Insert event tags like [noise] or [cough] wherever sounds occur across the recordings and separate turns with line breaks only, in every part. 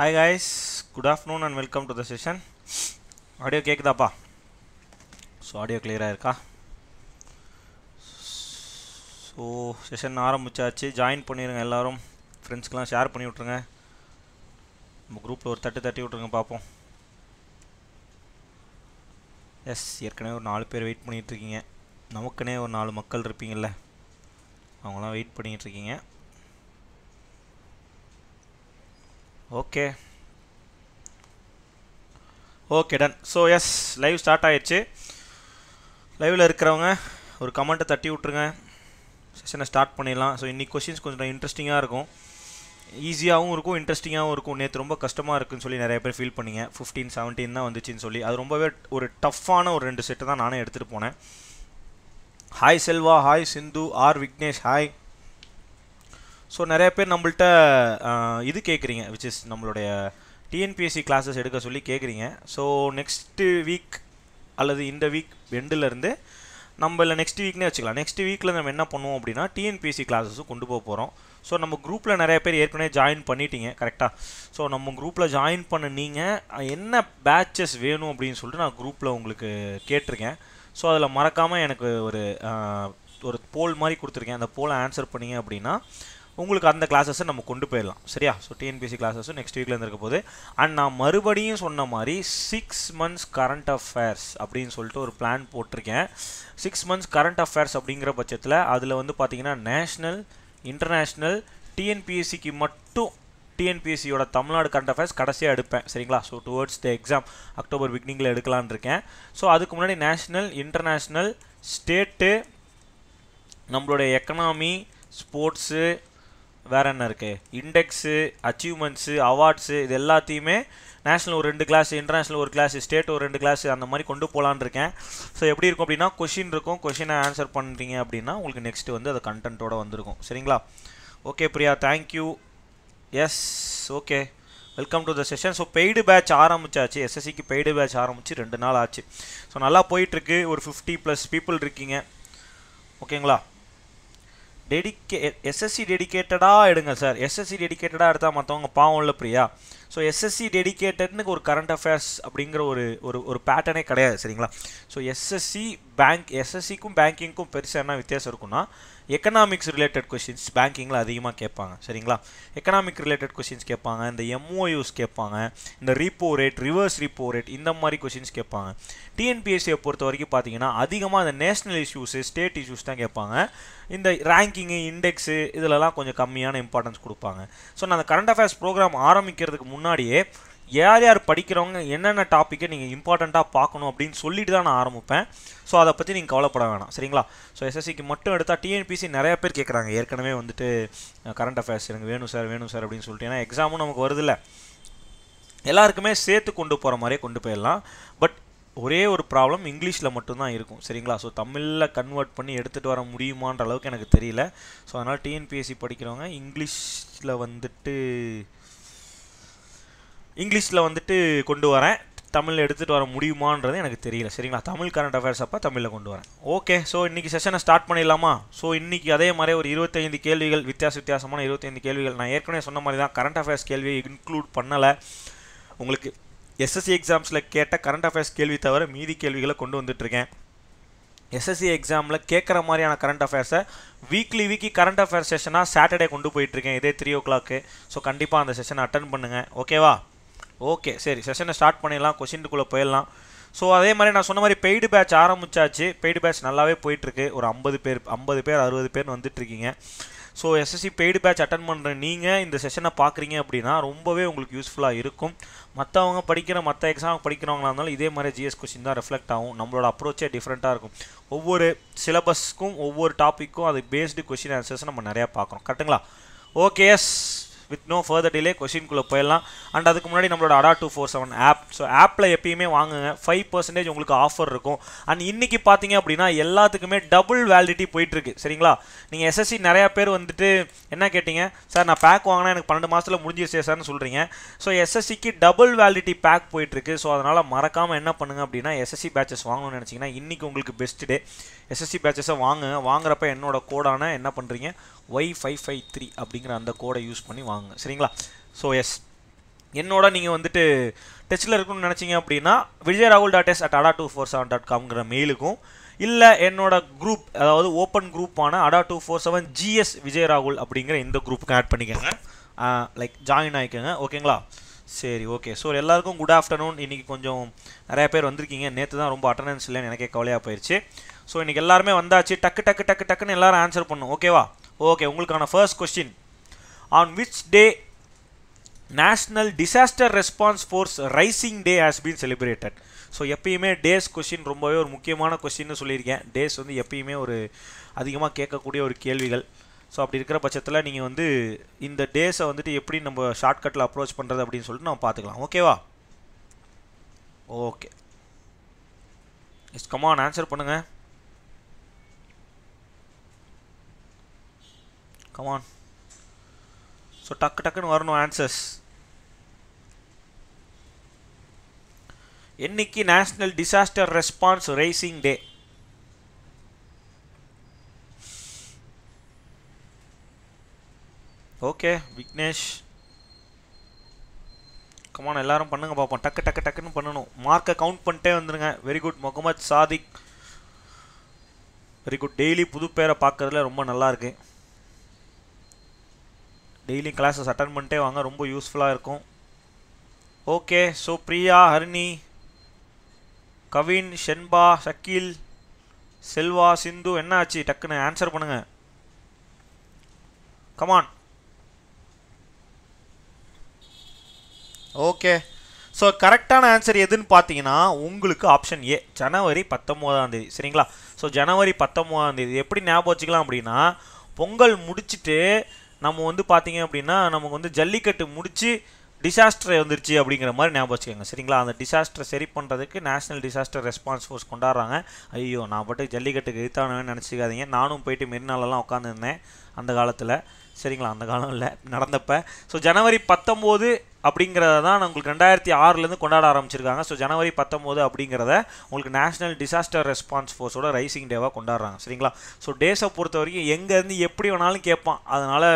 Hi guys good afternoon and welcome to the session audio கேட்குதாப்பா so audio கிளியராக இருக்கா so session ஆரம்பிச்சாச்சு. Join பண்ணிடுங்க எல்லாரும். ஃப்ரெண்ட்ஸ்க்கெலாம் ஷேர் பண்ணி விட்ருங்க நம்ம குரூப்பில் ஒரு தட்டு தட்டி விட்ருங்க பார்ப்போம். எஸ் ஏற்கனவே ஒரு நாலு பேர் வெயிட் பண்ணிகிட்ருக்கீங்க நமக்குனே நமக்குன்னே ஒரு நாலு மக்கள் இருப்பீங்கள்ல அவங்களாம் வெயிட் பண்ணிகிட்ருக்கீங்க இருக்கீங்க okay okay done so yes live start ஆயிடுச்சு. லைவில் இருக்கிறவங்க ஒரு கமெண்ட்டை தட்டி விட்ருங்க செஷனை ஸ்டார்ட் பண்ணிடலாம். ஸோ இன்றைக்கி கொஷின்ஸ் கொஞ்சம் இன்ட்ரெஸ்டிங்காக இருக்கும். ஈஸியாகவும் இருக்கும் இன்ட்ரெஸ்டிங்காகவும் இருக்கும். நேற்று ரொம்ப கஷ்டமாக இருக்குன்னு சொல்லி நிறைய பேர் ஃபீல் பண்ணிங்க. ஃபிஃப்டீன் செவன்டீன் தான் வந்துச்சுன்னு சொல்லி. அது ரொம்பவே ஒரு டஃப்பான ஒரு ரெண்டு செட்டு தான் நானே எடுத்துகிட்டு போனேன். Hi Selva hi Sindhu R Vignesh hi so நிறைய பேர் நம்மள்ட்ட இது கேட்குறீங்க விச் இஸ் நம்மளுடைய டிஎன்பிஎஸ்சி கிளாஸஸ் எடுக்க சொல்லி கேட்குறீங்க ஸோ நெக்ஸ்ட்டு வீக் அல்லது இந்த வீக் ரெண்டுலேருந்து நம்ம இல்லை நெக்ஸ்ட் வீக்னே வச்சுக்கலாம். நெக்ஸ்ட் வீக்கில் நம்ம என்ன பண்ணுவோம் அப்படின்னா டிஎன்பிஎஸ்சி கிளாஸஸும் கொண்டு போக போகிறோம் ஸோ நம்ம குரூப்பில் நிறைய பேர் ஏற்கனவே ஜாயின் பண்ணிட்டீங்க கரெக்டாக ஸோ நம்ம குரூப்பில் ஜாயின் பண்ண நீங்கள் என்ன பேட்சஸ் வேணும் அப்படின்னு சொல்லிட்டு நான் குரூப்பில் உங்களுக்கு கேட்டிருக்கேன். ஸோ அதில் மறக்காமல் எனக்கு ஒரு ஒரு போல் மாதிரி கொடுத்துருக்கேன். அந்த போலை ஆன்சர் பண்ணீங்க அப்படின்னா உங்களுக்கு அந்த கிளாஸஸை நம்ம கொண்டு போயிடலாம். சரியா? ஸோ டிஎன்பிஎஸ்சி கிளாஸஸும் நெக்ஸ்ட் வீக்கில் இருக்க போது அண்ட் நான் மறுபடியும் சொன்ன மாதிரி சிக்ஸ் மந்த்ஸ் கரண்ட் அஃபேர்ஸ் அப்படின்னு சொல்லிட்டு ஒரு பிளான் போட்டிருக்கேன். சிக்ஸ் மந்த்ஸ் கரண்ட் அஃபேர்ஸ் அப்படிங்கிற பட்சத்தில் அதில் வந்து பார்த்தீங்கன்னா நேஷ்னல் இன்டர்நேஷ்னல் டிஎன்பிஎஸ்சிக்கு மட்டும் டிஎன்பிஎஸ்சியோட தமிழ்நாடு கரண்ட் அஃபேர்ஸ் கடைசியாக எடுப்பேன். சரிங்களா? So towards the exam October பிகினிங்கில் எடுக்கலான் இருக்கேன். ஸோ அதுக்கு முன்னாடி நேஷ்னல் இன்டர்நேஷ்னல் ஸ்டேட்டு நம்மளுடைய எக்கனாமி ஸ்போர்ட்ஸு வேற என்ன இருக்குது இண்டெக்ஸு அச்சீவ்மெண்ட்ஸு அவார்ட்ஸு இது எல்லாத்தையுமே நேஷ்னல் ஒரு ரெண்டு கிளாஸ் இன்டர்நேஷ்னல் ஒரு கிளாஸ் ஸ்டேட் ஒரு ரெண்டு கிளாஸ் அந்த மாதிரி கொண்டு போகலான்னு இருக்கேன். ஸோ எப்படி இருக்கும் அப்படின்னா கொஷின் இருக்கும். கொஷினை ஆன்சர் பண்ணுறீங்க அப்படின்னா உங்களுக்கு நெக்ஸ்ட்டு வந்து அது கண்டென்ட்டோட வந்திருக்கும். சரிங்களா? Okay Priya. Thank you yes okay welcome to the session so paid batch ஆரம்பிச்சாச்சு. எஸ்எஸ்சிக்கு பெய்டு பேட்ச் ஆரம்பிச்சு ரெண்டு நாள் ஆச்சு. ஸோ நல்லா போயிட்டுருக்கு ஒரு ஃபிஃப்டி ப்ளஸ் பீப்புள் இருக்கீங்க. ஓகேங்களா டெடிக்கே எஸ்எஸ்சி டெடிக்கேட்டடாக எடுங்க சார் எஸ்எஸ்சி டெடிக்கேட்டடாக எடுத்தால் மற்றவங்க பாவம் இல்லை பிரியா. ஸோ எஸ்எஸ்சி டெடிக்கேட்டட்னு ஒரு கரண்ட் அஃபேர்ஸ் அப்படிங்கிற ஒரு ஒரு ஒரு பேட்டர்னே கிடையாது சரிங்களா? ஸோ எஸ்எஸ்சி பேங்க் எஸ்எஸ்சிக்கும் பேங்கிங்க்கும் பெருசாக என்ன வித்தியாசம் இருக்குன்னா எக்கனாமிக்ஸ் ரிலேட்டட் கொஷின்ஸ் பேங்கிங்கில் அதிகமாக கேட்பாங்க. சரிங்களா? எக்கனாமிக் ரிலேட்டட் கொஷின்ஸ் கேட்பாங்க. இந்த எம்ஓயூஸ் கேட்பாங்க. இந்த repo rate reverse repo rate இந்த மாதிரி கொஷின்ஸ் கேட்பாங்க. டிஎன்பிஎஸ்சியை பொறுத்த வரைக்கும் பார்த்தீங்கன்னா அதிகமாக இந்த நேஷனல் இஷ்யூஸு ஸ்டேட் இஷ்யூஸ் தான் கேட்பாங்க. இந்த ரேங்கிங்கு இண்டெக்ஸு இதிலலாம் கொஞ்சம் கம்மியான இம்பார்ட்டன்ஸ் கொடுப்பாங்க. ஸோ நான் அந்த கரண்ட் அஃபேர்ஸ் ப்ரோக்ராம் ஆரம்பிக்கிறதுக்கு முன்னாடியே யார் யார் படிக்கிறவங்க என்னென்ன டாப்பிக்கை நீங்கள் இம்பார்ட்டண்ட்டாக பார்க்கணும் அப்படின்னு சொல்லிட்டு தான் நான் ஆரம்பிப்பேன். ஸோ அதை பற்றி நீங்கள் கவலைப்பட வேணாம். சரிங்களா? ஸோ எஸ்எஸ்சிக்கு மட்டும் எடுத்தால் டிஎன்பிசி நிறைய பேர் கேட்குறாங்க ஏற்கனவே வந்துட்டு கரண்ட் அஃபேர்ஸ் எனக்கு வேணும் சார் வேணும் சார் அப்படின்னு சொல்லிட்டு. ஏன்னா எக்ஸாமும் நமக்கு வருதில்ல. எல்லாருக்குமே சேர்த்து கொண்டு போகிற மாதிரியே கொண்டு போயிடலாம். பட் ஒரே ஒரு ப்ராப்ளம் இங்கிலீஷில் மட்டும்தான் இருக்கும். சரிங்களா? ஸோ தமிழில் கன்வெர்ட் பண்ணி எடுத்துகிட்டு வர முடியுமான்ற அளவுக்கு எனக்கு தெரியல. ஸோ அதனால் டிஎன்பிஎஸ்சி படிக்கிறவங்க இங்கிலீஷில் வந்துட்டு இங்கிலீஷில் வந்துட்டு கொண்டு வரேன். தமிழில் எடுத்துகிட்டு வர முடியுமான்றது எனக்கு தெரியல. சரிங்களா? தமிழ் கரண்ட் அஃபேர்ஸ் அப்போ தமிழில் கொண்டு வரேன். ஓகே ஸோ இன்றைக்கி செஷனை ஸ்டார்ட் பண்ணிடலாமா? ஸோ இன்றைக்கி அதே மாதிரி ஒரு இருபத்தைந்து கேள்விகள் வித்தியாச வித்தியாசமான இருபத்தைந்து கேள்விகள். நான் ஏற்கனவே சொன்ன மாதிரி தான் கரண்ட் அஃபேர்ஸ் கேள்வியை இன்க்ளூட் பண்ணலை. உங்களுக்கு எஸ்எஸ்சி எக்ஸாம்ஸில் கேட்ட கரண்ட் அஃபேர்ஸ் கேள்வி தவிர மீதி கேள்விகளை கொண்டு வந்துட்டுருக்கேன் எஸ்எஸ்சி எக்ஸாமில் கேட்குற மாதிரியான கரண்ட் அஃபேர்ஸை வீக்லி வீக்கி கரண்ட் அஃபேர்ஸ் செஷனாக சாட்டர்டே கொண்டு போயிட்டுருக்கேன் இதே த்ரீ ஓ கிளாக்கு ஸோ கண்டிப்பாக அந்த செஷனை அட்டன் பண்ணுங்கள் ஓகேவா ஓகே சரி செஷனை ஸ்டார்ட் பண்ணிடலாம் கொஷினுக்குள்ளே போயிடலாம். ஸோ அதே மாதிரி நான் சொன்ன மாதிரி பெய்டு பேட்ச் ஆரம்பிச்சாச்சு. பெய்டு பேட்ச் நல்லாவே போயிட்டுருக்கு. ஒரு ஐம்பது பேர் ஐம்பது பேர் அறுபது பேர் வந்துட்டுருக்கீங்க. So SSC paid batch attend பண்ணுற நீங்கள் இந்த செஷனை பார்க்குறீங்க அப்படின்னா ரொம்பவே உங்களுக்கு யூஸ்ஃபுல்லாக இருக்கும். மற்றவங்க படிக்கிற மற்ற எக்ஸாம் படிக்கிறவங்களா இருந்தாலும் இதே மாதிரி ஜிஎஸ் கொஸ்டின் தான் ரிஃப்ளெக்ட் ஆகும். நம்மளோட அப்ரோச்சே டிஃப்ரெண்ட்டாக இருக்கும். ஒவ்வொரு சிலபஸ்க்கும் ஒவ்வொரு டாப்பிக்கும் அது பேஸ்டு கொஷின் ஆன்சர்ஸ் நம்ம நிறையா பார்க்குறோம் கரெக்டுங்களா okay yes with no further delay கொஷின்குள்ளே போயிடலாம். அண்ட் அதுக்கு முன்னாடி நம்மளோட Adda two four seven app so ஆப்பில் எப்பயுமே வாங்குங்க. ஃபைவ் பர்சன்டேஜ் உங்களுக்கு ஆஃபர் இருக்கும். அண்ட் இன்றைக்கி பார்த்தீங்க அப்படின்னா எல்லாத்துக்குமே டபுள் வேலிடிட்டி போயிட்டுருக்கு. சரிங்களா? நீங்கள் எஸ்எஸ்சி நிறையா பேர் வந்துட்டு என்ன கேட்டிங்க? சார் நான் பேக் வாங்கினா எனக்கு பன்னெண்டு மாதத்தில் முடிஞ்சிருச்சே சார்னு சொல்கிறீங்க ஸோ எஸ்எஸ்சிக்கு டபுள் வேலிடிட்டி பேக் போயிட்டுருக்கு. ஸோ அதனால் மறக்காமல் என்ன பண்ணுங்க அப்படின்னா எஸ்எஸ்சி பேச்சஸ் வாங்கணும்னு நினச்சிங்கன்னா இன்றைக்கி உங்களுக்கு பெஸ்ட் டே எஸ்எஸ்சி பேச்சஸை வாங்குங்க. வாங்குறப்ப என்னோட கோடான என்ன பண்ணுறீங்க ஒய் ஃபைவ் ஃபைவ் த்ரீ அப்படிங்கிற அந்த கோடை யூஸ் பண்ணி வாங்க பண்ணுவாங்க சரிங்களா? ஸோ எஸ் என்னோட நீங்கள் வந்துட்டு டச்சில் இருக்கணும்னு நினச்சிங்க அப்படின்னா விஜய் ராகுல் dot S at Adda two four seven dot காம்ங்கிற மெயிலுக்கும் இல்லை என்னோட குரூப் அதாவது open குரூப்பான Adda two four seven GS Vijay ராகுல் அப்படிங்கிற இந்த குரூப்புக்கு ஆட் பண்ணிக்கோங்க. லைக் ஜாயின் ஆகிக்கோங்க ஓகேங்களா? சரி ஓகே. ஸோ எல்லாருக்கும் குட் ஆஃப்டர்நூன் இன்றைக்கி கொஞ்சம் நிறைய பேர் வந்திருக்கீங்க. நேற்று தான் ரொம்ப அட்டண்டன்ஸ் இல்லைன்னு எனக்கே கவலையாக போயிடுச்சு ஸோ இன்றைக்கி எல்லாருமே வந்தாச்சு. டக்கு டக்கு டக்கு டக்குன்னு எல்லோரும் ஆன்சர் பண்ணும். ஓகேவா? ஓகே உங்களுக்கான first question on which day national disaster response force raising day has been celebrated so எப்பயுமே டேஸ் கொஷின் ரொம்பவே ஒரு முக்கியமான கொஷின்னு சொல்லியிருக்கேன். டேஸ் வந்து எப்பயுமே ஒரு அதிகமாக கேட்கக்கூடிய ஒரு கேள்விகள். ஸோ அப்படி இருக்கிற பட்சத்தில் நீங்கள் வந்து இந்த டேஸை வந்துட்டு எப்படி நம்ம ஷார்ட்கட்டில் அப்ரோச் பண்ணுறது அப்படின்னு சொல்லிட்டு நம்ம பார்த்துக்கலாம். ஓகேவா okay yes come on answer பண்ணுங்கள் கமான் ஸோ டக்கு டக்குன்னு வரணும் ஆன்சர்ஸ் என்னைக்கு national disaster response raising day okay Vignesh come on எல்லாரும் பண்ணுங்க பார்ப்போம் டக்கு டக்கு டக்குன்னு பண்ணணும். மார்க்கை கவுண்ட் பண்ணிட்டே வந்துடுங்க very good Muhammad Sadiq. Very good daily புது பேரை பார்க்கறதுல ரொம்ப நல்லாயிருக்கு டெய்லி கிளாஸஸ் அட்டன் பண்ணிட்டே வாங்க ரொம்ப யூஸ்ஃபுல்லாக இருக்கும். ஓகே ஸோ பிரியா ஹரிணி கவின் ஷென்பா ஷக்கீல் செல்வா சிந்து என்ன ஆச்சு? டக்குன்னு ஆன்சர் பண்ணுங்க. கமான் ஓகே ஸோ கரெக்டான ஆன்சர் எதுன்னு பார்த்தீங்கன்னா உங்களுக்கு ஆப்ஷன் ஏ ஜனவரி பத்தொம்போதாம் தேதி சரிங்களா? ஸோ ஜனவரி பத்தொம்போதாம் தேதி எப்படி ஞாபகம் வச்சுக்கலாம் அப்படின்னா பொங்கல் முடிச்சுட்டு நம்ம வந்து பார்த்தீங்க அப்படின்னா நமக்கு வந்து ஜல்லிக்கட்டு முடித்து டிசாஸ்டர் வந்துருச்சு அப்படிங்கிற மாதிரி ஞாபகம் வச்சுக்கோங்க. சரிங்களா? அந்த டிசாஸ்டரை சரி பண்ணுறதுக்கு நேஷனல் டிசாஸ்டர் ரெஸ்பான்ஸ் ஃபோர்ஸ் கொண்டாடுறாங்க. ஐயோ நான் பாட்டுக்கு ஜல்லிக்கட்டுக்கு எதிர்த்தானவே நினச்சிக்காதீங்க. நானும் போயிட்டு மெரினாலெலாம் உட்காந்துருந்தேன் அந்த காலத்தில். சரிங்களா? அந்த காலம் இல்லை நடந்தப்ப. ஸோ ஜனவரி பத்தொம்போது அப்படிங்கிறத தான் உங்களுக்கு ரெண்டாயிரத்தி ஆறுலேருந்து கொண்டாட ஆரம்பிச்சிருக்காங்க. ஸோ ஜனவரி பத்தொம்போது அப்படிங்கிறத உங்களுக்கு நேஷனல் டிசாஸ்டர் ரெஸ்பான்ஸ் ஃபோர்ஸோட ரைசிங் டேவாக கொண்டாடுறாங்க. சரிங்களா? ஸோ டேஸை பொறுத்த வரைக்கும் எங்கேருந்து எப்படி வேணாலும் கேட்பான். அதனால்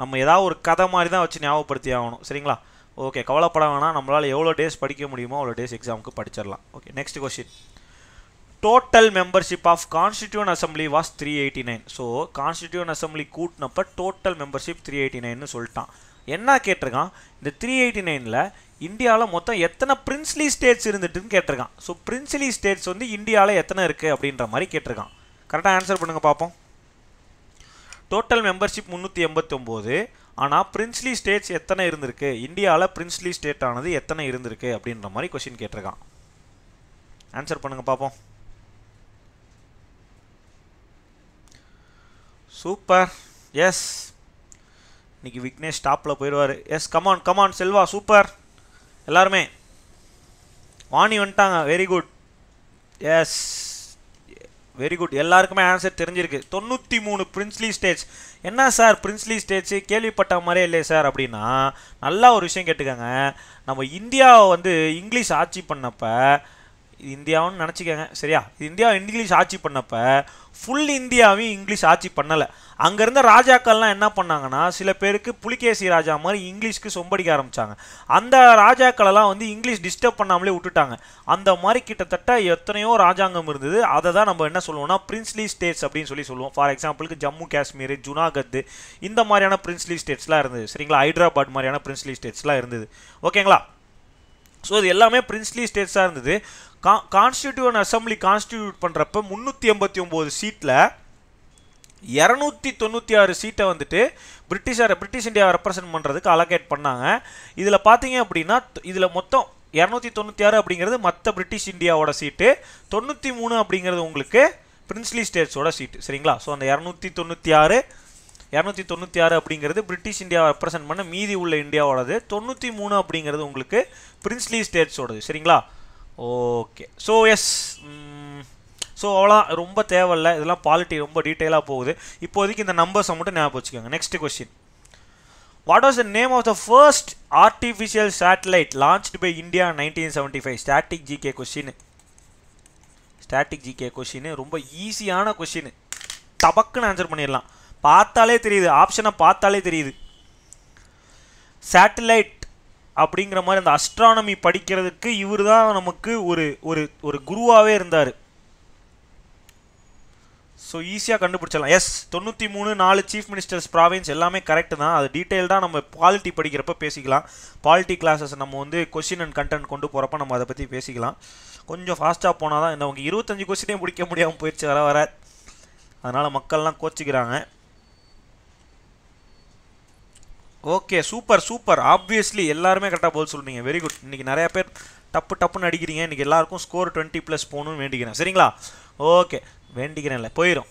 நம்ம ஏதாவது ஒரு கதை மாதிரி தான் வச்சு ஞாபகப்படுத்தி ஆகணும். சரிங்களா? ஓகே கவலைப்பட வேணாம். நம்மளால் எவ்வளோ டேஸ் படிக்க முடியுமோ அவ்வளோ டேஸ் எக்ஸாமுக்கு படிச்சிடலாம். Okay next question total membership of constituent assembly was three eighty nine so constituent assembly கூட்டினப்ப total membership three eighty நைன்னு சொல்லிட்டான். என்ன கேட்டிருக்கான்? இந்த த்ரீ எயிட்டி நைனில் இந்தியாவில் மொத்தம் எத்தனை பிரின்ஸ்லி ஸ்டேட்ஸ் இருந்துட்டுன்னு கேட்டிருக்கான். ஸோ பிரின்ஸ்லி ஸ்டேட்ஸ் வந்து இந்தியாவில் எத்தனை இருக்குது அப்படின்ற மாதிரி கேட்டிருக்கான். கரெக்டாக ஆன்சர் பண்ணுங்கள் பார்ப்போம். டோட்டல் மெம்பர்ஷிப் முந்நூற்றி எண்பத்தொம்போது. ஆனால் பிரின்ஸ்லி ஸ்டேட்ஸ் எத்தனை இருந்திருக்கு? இந்தியாவில் பிரின்ஸ்லி ஸ்டேட் ஆனது எத்தனை இருந்திருக்கு அப்படின்ற மாதிரி கொஷின் கேட்டிருக்கான். ஆன்சர் பண்ணுங்கள் பார்ப்போம். சூப்பர் எஸ் இன்னைக்கு விக்னேஷ் டாப்பில் போயிடுவார். Yes come on come on Selva super எல்லாருமே. வாணி வந்துட்டாங்க very good yes very good எல்லாருக்குமே ஆன்சர் தெரிஞ்சிருக்கு. தொண்ணூற்றி மூணு பிரின்ஸ்லி ஸ்டேஜ் என்ன சார் பிரின்ஸ்லி ஸ்டேஜ் கேள்விப்பட்ட மாதிரியே இல்லை சார் அப்படின்னா நல்லா ஒரு விஷயம் கேட்டுக்கோங்க. நம்ம இந்தியாவை வந்து இங்கிலீஷ் ஆட்சி பண்ணப்போ இது இந்தியாவுன்னு நினச்சிக்கோங்க. சரியா? இந்தியா இங்கிலீஷ் ஆட்சி பண்ணப்ப ஃபுல் இந்தியாவையும் இங்கிலீஷ் ஆட்சி பண்ணலை. அங்கே இருந்த ராஜாக்கள்லாம் என்ன பண்ணாங்கன்னா சில பேருக்கு புலிகேசி ராஜா மாதிரி இங்கிலீஷ்க்கு சொம்படிக்க ஆரம்பித்தாங்க அந்த ராஜாக்களெல்லாம் வந்து இங்கிலீஷ் டிஸ்டர்ப் பண்ணாமலே விட்டுட்டாங்க. அந்த மாதிரி கிட்டத்தட்ட எத்தனையோ ராஜாங்கம் இருந்தது. அதை தான் நம்ம என்ன சொல்லுவோம்னா பிரின்ஸ்லி ஸ்டேட்ஸ் அப்படின்னு சொல்லி சொல்லுவோம். ஃபார் எக்ஸாம்பிளுக்கு ஜம்மு காஷ்மீர் ஜுனாகத் இந்த மாதிரியான பிரின்ஸ்லி ஸ்டேட்ஸ்லாம் இருந்தது. சரிங்களா? ஹைதராபாத் மாதிரியான பிரின்ஸ்லி ஸ்டேட்ஸ்லாம் இருந்தது. ஓகேங்களா? ஸோ இது எல்லாமே பிரின்ஸ்லி ஸ்டேட்ஸாக இருந்தது. கா கான்ஸ்டியூட்டிவன் அசம்பிளி கான்ஸ்டிடியூட் பண்ணுறப்ப முந்நூற்றி எண்பத்தி ஒம்பது சீட்டில் இரநூத்தி தொண்ணூற்றி ஆறு சீட்டை வந்துட்டு பிரிட்டிஷாரை பிரிட்டிஷ் இந்தியாவை ரெப்ரசன்ட் பண்ணுறதுக்கு அலோகேட் பண்ணாங்க. இதில் பார்த்தீங்க அப்படின்னா இதில் மொத்தம் இரநூத்தி தொண்ணூற்றி ஆறு அப்படிங்கிறது மற்ற பிரிட்டிஷ் இந்தியாவோட சீட்டு தொண்ணூற்றி மூணு அப்படிங்கிறது உங்களுக்கு பிரின்ஸ்லி ஸ்டேட்ஸோட சீட்டு சரிங்களா? ஸோ அந்த இரநூத்தி தொண்ணூற்றி ஆறு இரநூத்தி தொண்ணூற்றி ஆறு அப்படிங்கிறது பிரிட்டிஷ் இந்தியாவை ரெப்ரசன்ட் பண்ண மீதி உள்ள இந்தியாவோடது தொண்ணூற்றி மூணு அப்படிங்கிறது உங்களுக்கு பிரின்ஸ்லி ஸ்டேட்ஸோடது சரிங்களா? ஓகே ஸோ எஸ் ஸோ அவ்வளோதான் ரொம்ப தேவையில்ல. இதெல்லாம் பாலிட்டி ரொம்ப டீட்டெயிலாக போகுது. இப்போதைக்கு இந்த நம்பர்ஸை மட்டும் ஞாபகம் வச்சுக்கோங்க. Next question what was the name of the first artificial satellite launched by India nineteen seventy five static GK question static GK question ரொம்ப ஈஸியான கொஷின் டபக்குன்னு ஆன்சர் பண்ணிடலாம். பார்த்தாலே தெரியுது. ஆப்ஷனை பார்த்தாலே தெரியுது. சேட்டலைட் அப்படிங்கிற மாதிரி அந்த அஸ்ட்ரானமி படிக்கிறதுக்கு இவர் தான் நமக்கு ஒரு ஒரு ஒரு குருவாகவே இருந்தார். ஸோ ஈஸியாக கண்டுபிடிச்சிடலாம். எஸ் தொண்ணூற்றி மூணு நாலு சீஃப் மினிஸ்டர்ஸ் ப்ராவின்ஸ் எல்லாமே கரெக்டு தான். அது டீட்டெயில்டாக நம்ம பாலிட்டி படிக்கிறப்ப பேசிக்கலாம். பாலிட்டி கிளாஸஸ் நம்ம வந்து கொஷின் அண்ட் கண்டென்ட் கொண்டு போகிறப்ப நம்ம அதை பற்றி பேசிக்கலாம். கொஞ்சம் ஃபாஸ்ட்டாக போனால் தான் இந்த அவங்க இருபத்தஞ்சு கொஸ்டினே முடிக்க முடியாமல் போயிடுச்சு வர வர. அதனால் மக்கள்லாம் கோச்சிக்கிறாங்க. ஓகே சூப்பர் சூப்பர் ஆப்வியஸ்லி எல்லாருமே கரெக்டாக போல் சொல்கிறீங்க வெரி குட் இன்றைக்கி நிறையா பேர் டப்பு டப்புன்னு அடிக்கிறீங்க. இன்றைக்கி எல்லாருக்கும் ஸ்கோர் டுவெண்ட்டி ப்ளஸ் போகணும்னு வேண்டிக்கிறேன். சரிங்களா? ஓகே வேண்டிக்கிறேன்ல. போயிடும்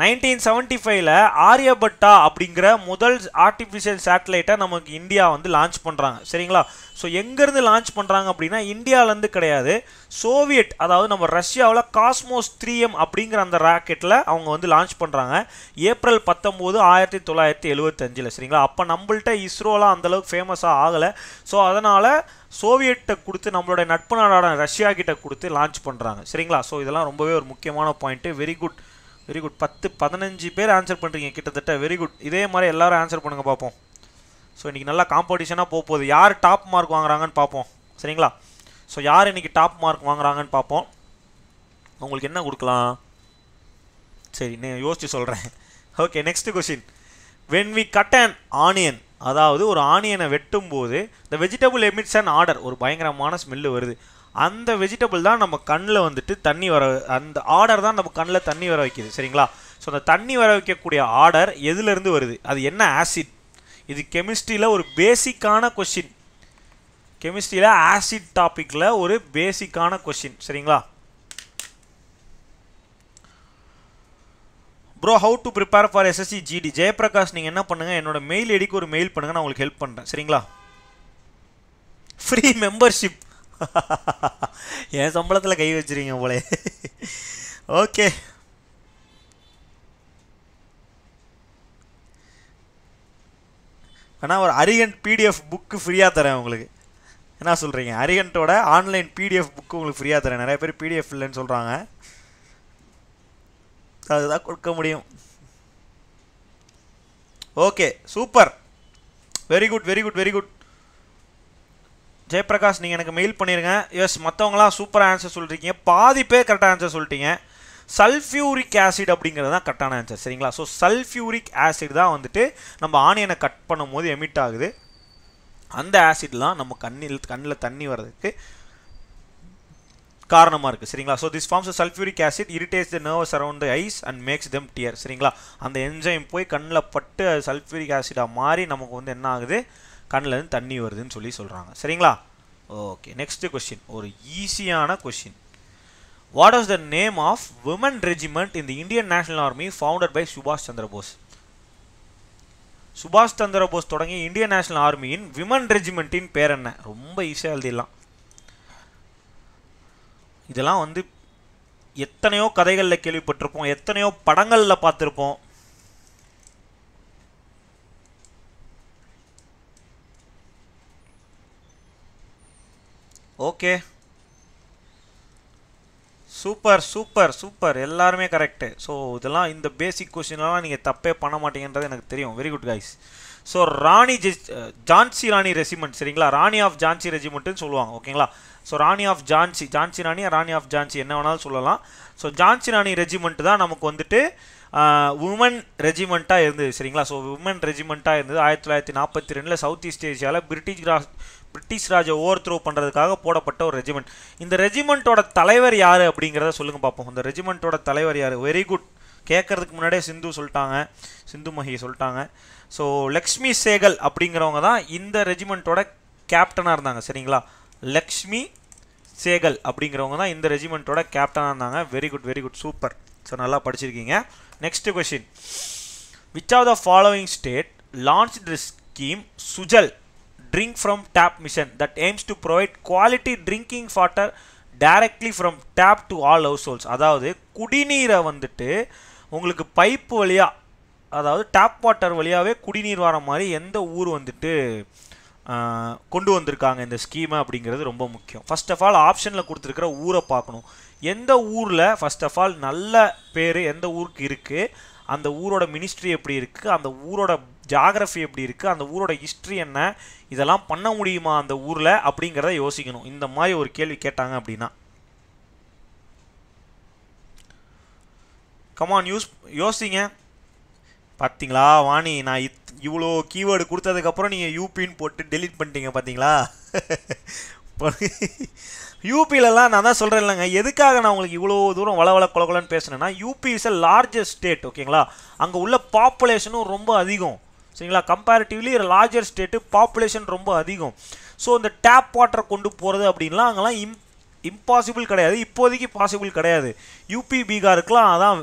நைன்டீன் செவன்ட்டி ஃபைவ்ல ஆரியபட்டா அப்படிங்கிற முதல் ஆர்டிஃபிஷியல் சேட்டலைட்டை நமக்கு இந்தியா வந்து லான்ச் பண்ணுறாங்க சரிங்களா? ஸோ எங்கேருந்து லான்ச் பண்ணுறாங்க அப்படின்னா இந்தியாவிலேருந்து கிடையாது. சோவியட் அதாவது நம்ம ரஷ்யாவில் காஸ்மோஸ் த்ரீ எம் அப்படிங்கிற அந்த ராக்கெட்டில் அவங்க வந்து லான்ச் பண்ணுறாங்க ஏப்ரல் பத்தொம்போது ஆயிரத்தி தொள்ளாயிரத்தி எழுபத்தஞ்சில் சரிங்களா? அப்போ நம்மள்ட்ட இஸ்ரோலாம் அந்தளவுக்கு ஃபேமஸாக ஆகலை. ஸோ அதனால் சோவியட்டை கொடுத்து நம்மளுடைய நட்பு நாடான ரஷ்யா கிட்ட கொடுத்து லான்ச் பண்ணுறாங்க சரிங்களா? ஸோ இதெல்லாம் ரொம்பவே ஒரு முக்கியமான point very good very good பத்து பதினஞ்சு பேர் ஆன்சர் பண்ணுறீங்க கிட்டத்தட்ட வெரி குட் இதே மாதிரி எல்லாரும் ஆன்சர் பண்ணுங்க பார்ப்போம். ஸோ இன்றைக்கி நல்லா காம்படிஷனாக போக போகுது. யார் டாப் மார்க் வாங்குறாங்கன்னு பார்ப்போம். சரிங்களா? ஸோ யார் இன்றைக்கி டாப் மார்க் வாங்குறாங்கன்னு பார்ப்போம். உங்களுக்கு என்ன கொடுக்கலாம்? சரி நான் யோசிச்சு சொல்கிறேன் okay next question when we cut an onion அதாவது ஒரு ஆனியனை வெட்டும் போது இந்த வெஜிடபிள் எமிட்ஸ் அண்ட் ஆர்டர் ஒரு பயங்கரமான ஸ்மெல்லு வருது. அந்த வெஜிடபிள் தான் நம்ம கண்ணில் வந்துட்டு தண்ணி வர அந்த ஆர்டர் தான் நம்ம கண்ணில் தண்ணி வர வைக்கிது சரிங்களா? ஸோ அந்த தண்ணி வர வைக்கக்கூடிய ஆர்டர் எதுலேருந்து வருது? அது என்ன ஆசிட் இது கெமிஸ்ட்ரியில் ஒரு பேசிக்கான கொஷின் கெமிஸ்ட்ரியில் ஆசிட் டாப்பிக்கில் ஒரு பேசிக்கான கொஷின் சரிங்களா? Bro how to prepare for SSC GD Jayaprakash நீங்கள் என்ன பண்ணுங்கள் என்னோட மெயில் ஐடிக்கு ஒரு மெயில் பண்ணுங்கள் நான் உங்களுக்கு ஹெல்ப் பண்ணுறேன் சரிங்களா? ஃப்ரீ மெம்பர்ஷிப் [laughs] என் சம்பளத்தில் கை வச்சுருங்க போலே. ஓகே. ஆனால் ஒரு அரிகண்ட் பிடிஎஃப் புக்கு ஃப்ரீயாக தரேன் உங்களுக்கு. என்ன சொல்கிறீங்க அரிகண்ட்டோட ஆன்லைன் பிடிஎஃப் புக்கு உங்களுக்கு ஃப்ரீயாக தரேன். நிறைய பேர் பிடிஎஃப் இல்லைன்னு சொல்கிறாங்க அதுதான் கொடுக்க முடியும். Okay super. Very good very good very good Jayaprakash நீங்கள் எனக்கு மெயில் பண்ணிடுங்க எஸ் மற்றவங்களாம் சூப்பராக ஆன்சர் சொல்லிருக்கீங்க பாதி பேர் கரெக்டாக ஆன்சர் சொல்லிட்டீங்க. சல்ஃபியூரிக் ஆசிட் அப்படிங்கிறது தான் கரெக்டான ஆன்சர் சரிங்களா? ஸோ சல்ஃபியூரிக் ஆசிட் தான் வந்துட்டு நம்ம ஆனியனை கட் பண்ணும் போது எமிட் ஆகுது. அந்த ஆசிட்லாம் நம்ம கண்ணில் கண்ணில் தண்ணி வர்றதுக்கு காரணமாக இருக்குது சரிங்களா? So this forms sulphuric acid irritates the nerves around the eyes and makes them tear சரிங்களா? அந்த என்ஜைம் போய் கண்ணில் பட்டு சல்ஃபியூரிக் ஆசிடாக மாறி நமக்கு வந்து என்ன ஆகுது? கண்ணிலேருந்து தண்ணி வருதுன்னு சொல்லி சொல்கிறாங்க சரிங்களா? ஓகே நெக்ஸ்ட்டு கொஸ்டின் ஒரு ஈஸியான question what was the name of women regiment in the Indian national army founded by சுபாஷ் சந்திர போஸ் சுபாஷ் சந்திர போஸ் தொடங்கிய இந்தியன் நேஷனல் ஆர்மியின் விமன் ரெஜிமெண்ட்டின் பேர் என்ன? ரொம்ப ஈஸியாக எழுதிடலாம். இதெல்லாம் வந்து எத்தனையோ கதைகளில் கேள்விப்பட்டிருப்போம் எத்தனையோ படங்களில் பார்த்துருப்போம். ஓகே சூப்பர் சூப்பர் சூப்பர் எல்லாருமே கரெக்டு ஸோ இதெல்லாம் இந்த பேசிக் கொஸ்டின்லாம் நீங்கள் தப்பே பண்ண மாட்டீங்கன்றது எனக்கு தெரியும். Very good guys so Rani Jhansi Rani regiment சரிங்களா? ராணி ஆஃப் ஜான்சி ரெஜிமெண்ட்டுன்னு சொல்லுவாங்க ஓகேங்களா? So Rani of Jhansi Jhansi Rani Rani of Jhansi என்ன வேணாலும் சொல்லலாம். ஸோ ஜான்சி ராணி ரெஜிமெண்ட் தான் நமக்கு வந்துட்டு உமன் ரெஜிமெண்ட்டாக இருந்தது சரிங்களா? ஸோ உமன் ரெஜிமெண்ட்டாக இருந்தது. ஆயிரத்தி தொள்ளாயிரத்தி நாற்பத்தி ரெண்டில் சவுத் ஈஸ்ட் ஏஷியாவில் பிரிட்டிஷ் ராஜ் பிரிட்டிஷ் ராஜை ஓவர் த்ரோ பண்ணுறதுக்காக போடப்பட்ட ஒரு ரெஜிமெண்ட் இந்த ரெஜிமெண்ட்டோட தலைவர் யார் அப்படிங்கிறத சொல்லுங்கள் பார்ப்போம் இந்த ரெஜிமெண்ட்டோட தலைவர் யார்? வெரி குட் கேட்கறதுக்கு முன்னாடியே சிந்து சொல்லிட்டாங்க. சிந்து மகி சொல்லிட்டாங்க. ஸோ லக்ஷ்மி சேகல் அப்படிங்கிறவங்க தான் இந்த ரெஜிமெண்ட்டோட கேப்டனாக இருந்தாங்க. சரிங்களா? லக்ஷ்மி சேகல் அப்படிங்கிறவங்க தான் இந்த ரெஜிமெண்ட்டோட கேப்டனாக இருந்தாங்க. Very good very good super so நல்லா படிச்சிருக்கீங்க. Next question which of the following state launch the scheme Sujal drink from tap mission that aims to provide quality drinking water directly from tap to all households அதாவது குடிநீரை வந்துட்டு உங்களுக்கு pipe வழியாக அதாவது tap water வழியாகவே குடிநீர் வர மாதிரி எந்த ஊர் வந்துட்டு கொண்டு வந்திருக்காங்க இந்த ஸ்கீமை அப்படிங்கிறது ரொம்ப முக்கியம். ஃபர்ஸ்ட் ஆஃப் ஆல் ஆப்ஷனில் கொடுத்துருக்கிற ஊரை பார்க்கணும். எந்த ஊரில் ஃபஸ்ட் ஆஃப் ஆல் நல்ல பேர் எந்த ஊருக்கு இருக்குது அந்த ஊரோட மினிஸ்ட்ரி எப்படி இருக்குது அந்த ஊரோட ஜாகிரஃபி எப்படி இருக்குது அந்த ஊரோட ஹிஸ்ட்ரி என்ன? இதெல்லாம் பண்ண முடியுமா அந்த ஊரில்? அப்படிங்கிறத யோசிக்கணும். இந்த மாதிரி ஒரு கேள்வி கேட்டாங்க அப்படின்னா. கமான் யூஸ் யோசிங்க. பார்த்தீங்களா வாணி நான் இத் இவ்வளோ கீவேர்டு கொடுத்ததுக்கப்புறம் நீங்கள் யூபின்னு போட்டு டெலீட் பண்ணிட்டீங்க பார்த்தீங்களா [laughs] யூபிலலாம் நான் தான் சொல்கிறேன் இல்லைங்க. எதுக்காக நான் உங்களுக்கு இவ்வளோ தூரம் வள வள கொலகொலன்னு பேசுனேன்னா UP is a largest state ஓகேங்களா? அங்கே உள்ள பாப்புலேஷனும் ரொம்ப அதிகம். சரிங்களா? கம்பேரிட்டிவ்லி லார்ஜர் ஸ்டேட்டு பாப்புலேஷன் ரொம்ப அதிகம். ஸோ இந்த டேப் வாட்டர் கொண்டு போகிறது அப்படின்லாம் அங்கெல்லாம் இம் இம்பாசிபிள் கிடையாது. இப்போதைக்கு பாசிபிள் கிடையாது. யூபி பீகாருக்குலாம் அதான்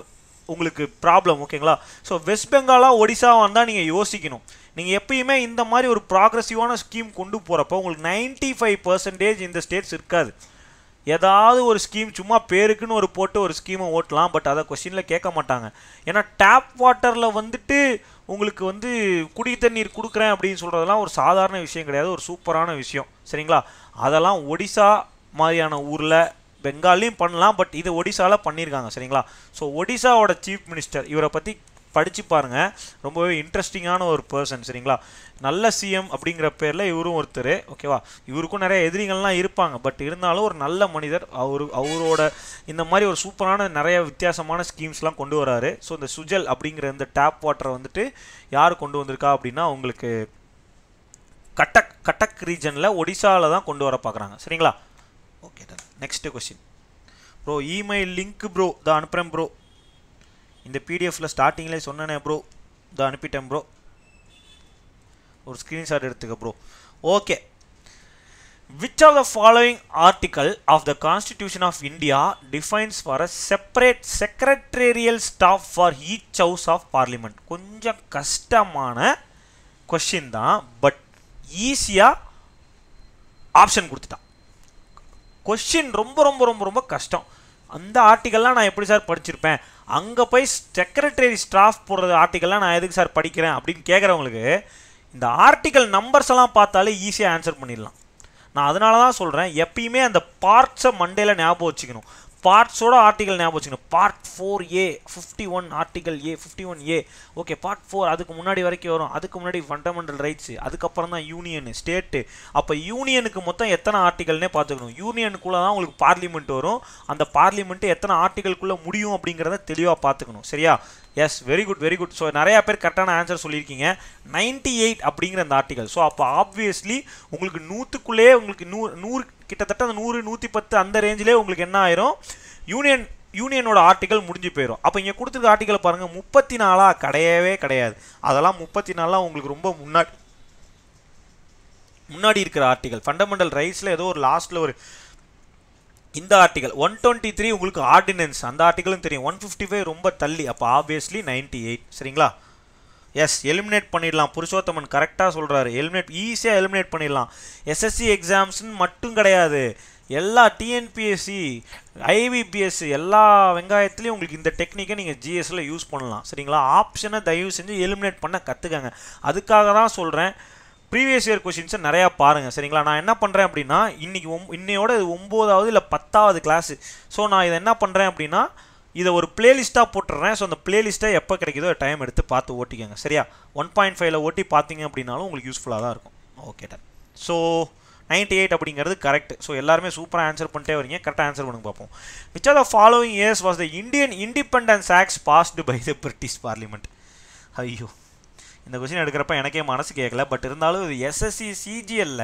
உங்களுக்கு ப்ராப்ளம் ஓகேங்களா? ஸோ வெஸ்ட் பெங்காலாக ஒடிசா வந்தால் நீங்கள் யோசிக்கணும். நீங்கள் எப்பயுமே இந்த மாதிரி ஒரு ப்ராக்ரஸிவான ஸ்கீம் கொண்டு போகிறப்போ உங்களுக்கு நைன்ட்டி ஃபைவ் பர்சன்டேஜ் இந்த ஸ்டேட்ஸ் இருக்காது. ஏதாவது ஒரு ஸ்கீம் சும்மா பேருக்குன்னு ஒரு போட்டு ஒரு ஸ்கீமை ஓட்டலாம் பட் அதை கொஸ்டினில் கேட்க மாட்டாங்க. ஏன்னா டேப் வாட்டரில் வந்துட்டு உங்களுக்கு வந்து குடி தண்ணீர் கொடுக்குறேன் அப்படின்னு சொல்கிறதெல்லாம் ஒரு சாதாரண விஷயம் கிடையாது. ஒரு சூப்பரான விஷயம். சரிங்களா? அதெல்லாம் ஒடிசா மாதிரியான ஊரில் பெங்காலையும் பண்ணலாம் பட் இது ஒடிசாவில் பண்ணியிருக்காங்க சரிங்களா? ஸோ ஒடிசாவோட சீஃப் மினிஸ்டர் இவரை பற்றி படித்து பாருங்கள் ரொம்பவே இன்ட்ரெஸ்டிங்கான ஒரு பர்சன் சரிங்களா? நல்ல சிஎம் அப்படிங்கிற பேரில் இவரும் ஒருத்தர் ஓகேவா இவருக்கும் நிறைய எதிரிகள்லாம் இருப்பாங்க. பட் இருந்தாலும் ஒரு நல்ல மனிதர் அவர் அவரோட இந்த மாதிரி ஒரு சூப்பரான நிறைய வித்தியாசமான ஸ்கீம்ஸ்லாம் கொண்டு வராரு. ஸோ இந்த சுஜல் அப்படிங்கிற இந்த டேப் வாட்டரை வந்துட்டு யார் கொண்டு வந்திருக்கா அப்படின்னா உங்களுக்கு கட்டக் கட்டக் ரீஜனில் ஒடிசாவில் தான் கொண்டு வர பார்க்குறாங்க சரிங்களா? Okay done next question bro email link bro தான் அனுப்புகிறேன் ப்ரோ இந்த பிடிஎஃப்பில் ஸ்டார்டிங்கில் சொன்னேனே ப்ரோ இதை அனுப்பிட்டேன் ப்ரோ ஒரு ஸ்க்ரீன்ஷாட் எடுத்துக்க bro okay which of the following article of the Constitution of India defines for a separate secretarial staff for each house of parliament கொஞ்சம் கஷ்டமான கொஷின் தான் பட் ஈஸியாக ஆப்ஷன் கொடுத்துட்டான். கொஷின் ரொம்ப ரொம்ப ரொம்ப ரொம்ப கஷ்டம். அந்த ஆர்டிக்கல்லாம் நான் எப்படி சார் படிச்சிருப்பேன்? அங்கே போய் செக்ரட்டரி ஸ்டாஃப் போடுறது ஆர்டிக்கல்லாம் நான் எதுக்கு சார் படிக்கிறேன் அப்படின்னு கேட்குறவங்களுக்கு இந்த ஆர்டிக்கல் நம்பர்ஸ் எல்லாம் பார்த்தாலே ஈஸியாக ஆன்சர் பண்ணிடலாம். நான் அதனால தான் சொல்கிறேன் எப்பயுமே அந்த பார்ட்ஸை மண்டேல ஞாபகம் வச்சுக்கணும். பார்ட்ஸோட ஆர்டிகல் ஞாபகம் வச்சுக்கணும். Part four A fifty one article A fifty one A okay part four அதுக்கு முன்னாடி வரைக்கும் வரும். அதுக்கு முன்னாடி ஃபண்டமெண்டல் ரைட்ஸு அதுக்கப்புறம் தான் யூனியன் ஸ்டேட்டு அப்போ யூனியனுக்கு மொத்தம் எத்தனை ஆர்டிகல்னே பார்த்துக்கணும். யூனியனுக்குள்ளே தான் உங்களுக்கு பார்லிமெண்ட் வரும். அந்த பார்லிமெண்ட்டு எத்தனை ஆர்டிகல்குள்ளே முடியும் அப்படிங்கிறத தெளிவாக பார்த்துக்கணும். சரியா? Yes very good very good so நிறையா பேர் கரெக்டான ஆன்சர் சொல்லியிருக்கீங்க. நைன்டி எயிட் அப்படிங்கிற அந்த ஆர்டிகல் ஸோ அப்போ ஆப்வியஸ்லி உங்களுக்கு நூற்றுக்குள்ளேயே உங்களுக்கு நூறு நூறு கிட்டத்தட்ட அந்த நூறு நூற்றி பத்து அந்த ரேஞ்சிலே உங்களுக்கு என்ன ஆயிரும்? யூனியன் யூனியனோட ஆர்டிகல் முடிஞ்சு போயிடும் அப்போ இங்கே கொடுத்துருக்க ஆர்டிக்கல் பாருங்கள் முப்பத்தி நாலாக கிடையவே கிடையாது. அதெல்லாம் முப்பத்தி நாலாக உங்களுக்கு ரொம்ப முன்னாடி முன்னாடி இருக்கிற ஆர்டிகல் ஃபண்டமெண்டல் ரைட்ஸில் ஏதோ ஒரு லாஸ்ட்டில் ஒரு இந்த ஆர்டிகல் ஒன் டுவெண்ட்டி த்ரீ உங்களுக்கு ஆர்டினன்ஸ் அந்த ஆர்டிகலும் தெரியும். ஒன் ஃபிஃப்டி ஃபைவ் ரொம்ப தள்ளி அப்போ ஆப்வியஸ்லி நைன்டி எயிட் சரிங்களா? எஸ் எலிமினேட் பண்ணிடலாம். புருஷோத்தமன் கரெக்டாக சொல்கிறாரு எலிமினேட் ஈஸியாக எலிமினேட் பண்ணிடலாம். எஸ்எஸ்சி எக்ஸாம்ஸ்னு மட்டும் கிடையாது. எல்லா டிஎன்பிஎஸ்சி ஐவிபிஎஸ்சி எல்லா வெங்காயத்துலேயும் உங்களுக்கு இந்த டெக்னிக்கை நீங்கள் ஜிஎஸ்ல யூஸ் பண்ணலாம். சரிங்களா? ஆப்ஷனை தயவு செஞ்சு எலிமினேட் பண்ண கற்றுக்கங்க அதுக்காக தான் சொல்கிறேன் ப்ரீவியஸ் இயர் கொஷின்ஸை நிறையா பாருங்கள் சரிங்களா? நான் என்ன பண்ணுறேன் அப்படின்னா இன்றைக்கி ஒம் இன்னையோட இது ஒம்போதாவது இல்லை பத்தாவது கிளாஸு ஸோ நான் இதை என்ன பண்ணுறேன் அப்படின்னா இதை ஒரு பிளேலிஸ்ட்டாக போட்டுடுறேன் ஸோ அந்த பிளேலிஸ்ட்டை எப்போ கிடைக்குதோ டைம் எடுத்து பார்த்து ஓட்டிக்கோங்க சரியா? ஒன் பாயிண்ட் ஃபைவ்ல ஓட்டி பார்த்தீங்க அப்படின்னாலும் உங்களுக்கு யூஸ்ஃபுல்லாக தான் இருக்கும். Okay done so ninety eight அப்படிங்கிறது கரெக்ட் ஸோ எல்லாருமே சூப்பராக ஆன்சர் பண்ணிட்டே வரீங்க. கரெக்டாக ஆன்சர் பண்ணுங்க பார்ப்போம். Which are the following years was the Indian independence acts passed by the British parliament ஐயோ. இந்த கொஷின் எடுக்கிறப்ப எனக்கே மனசு கேட்கல பட் இருந்தாலும் இது எஸ்எஸ்சி சிஜிஎல்ல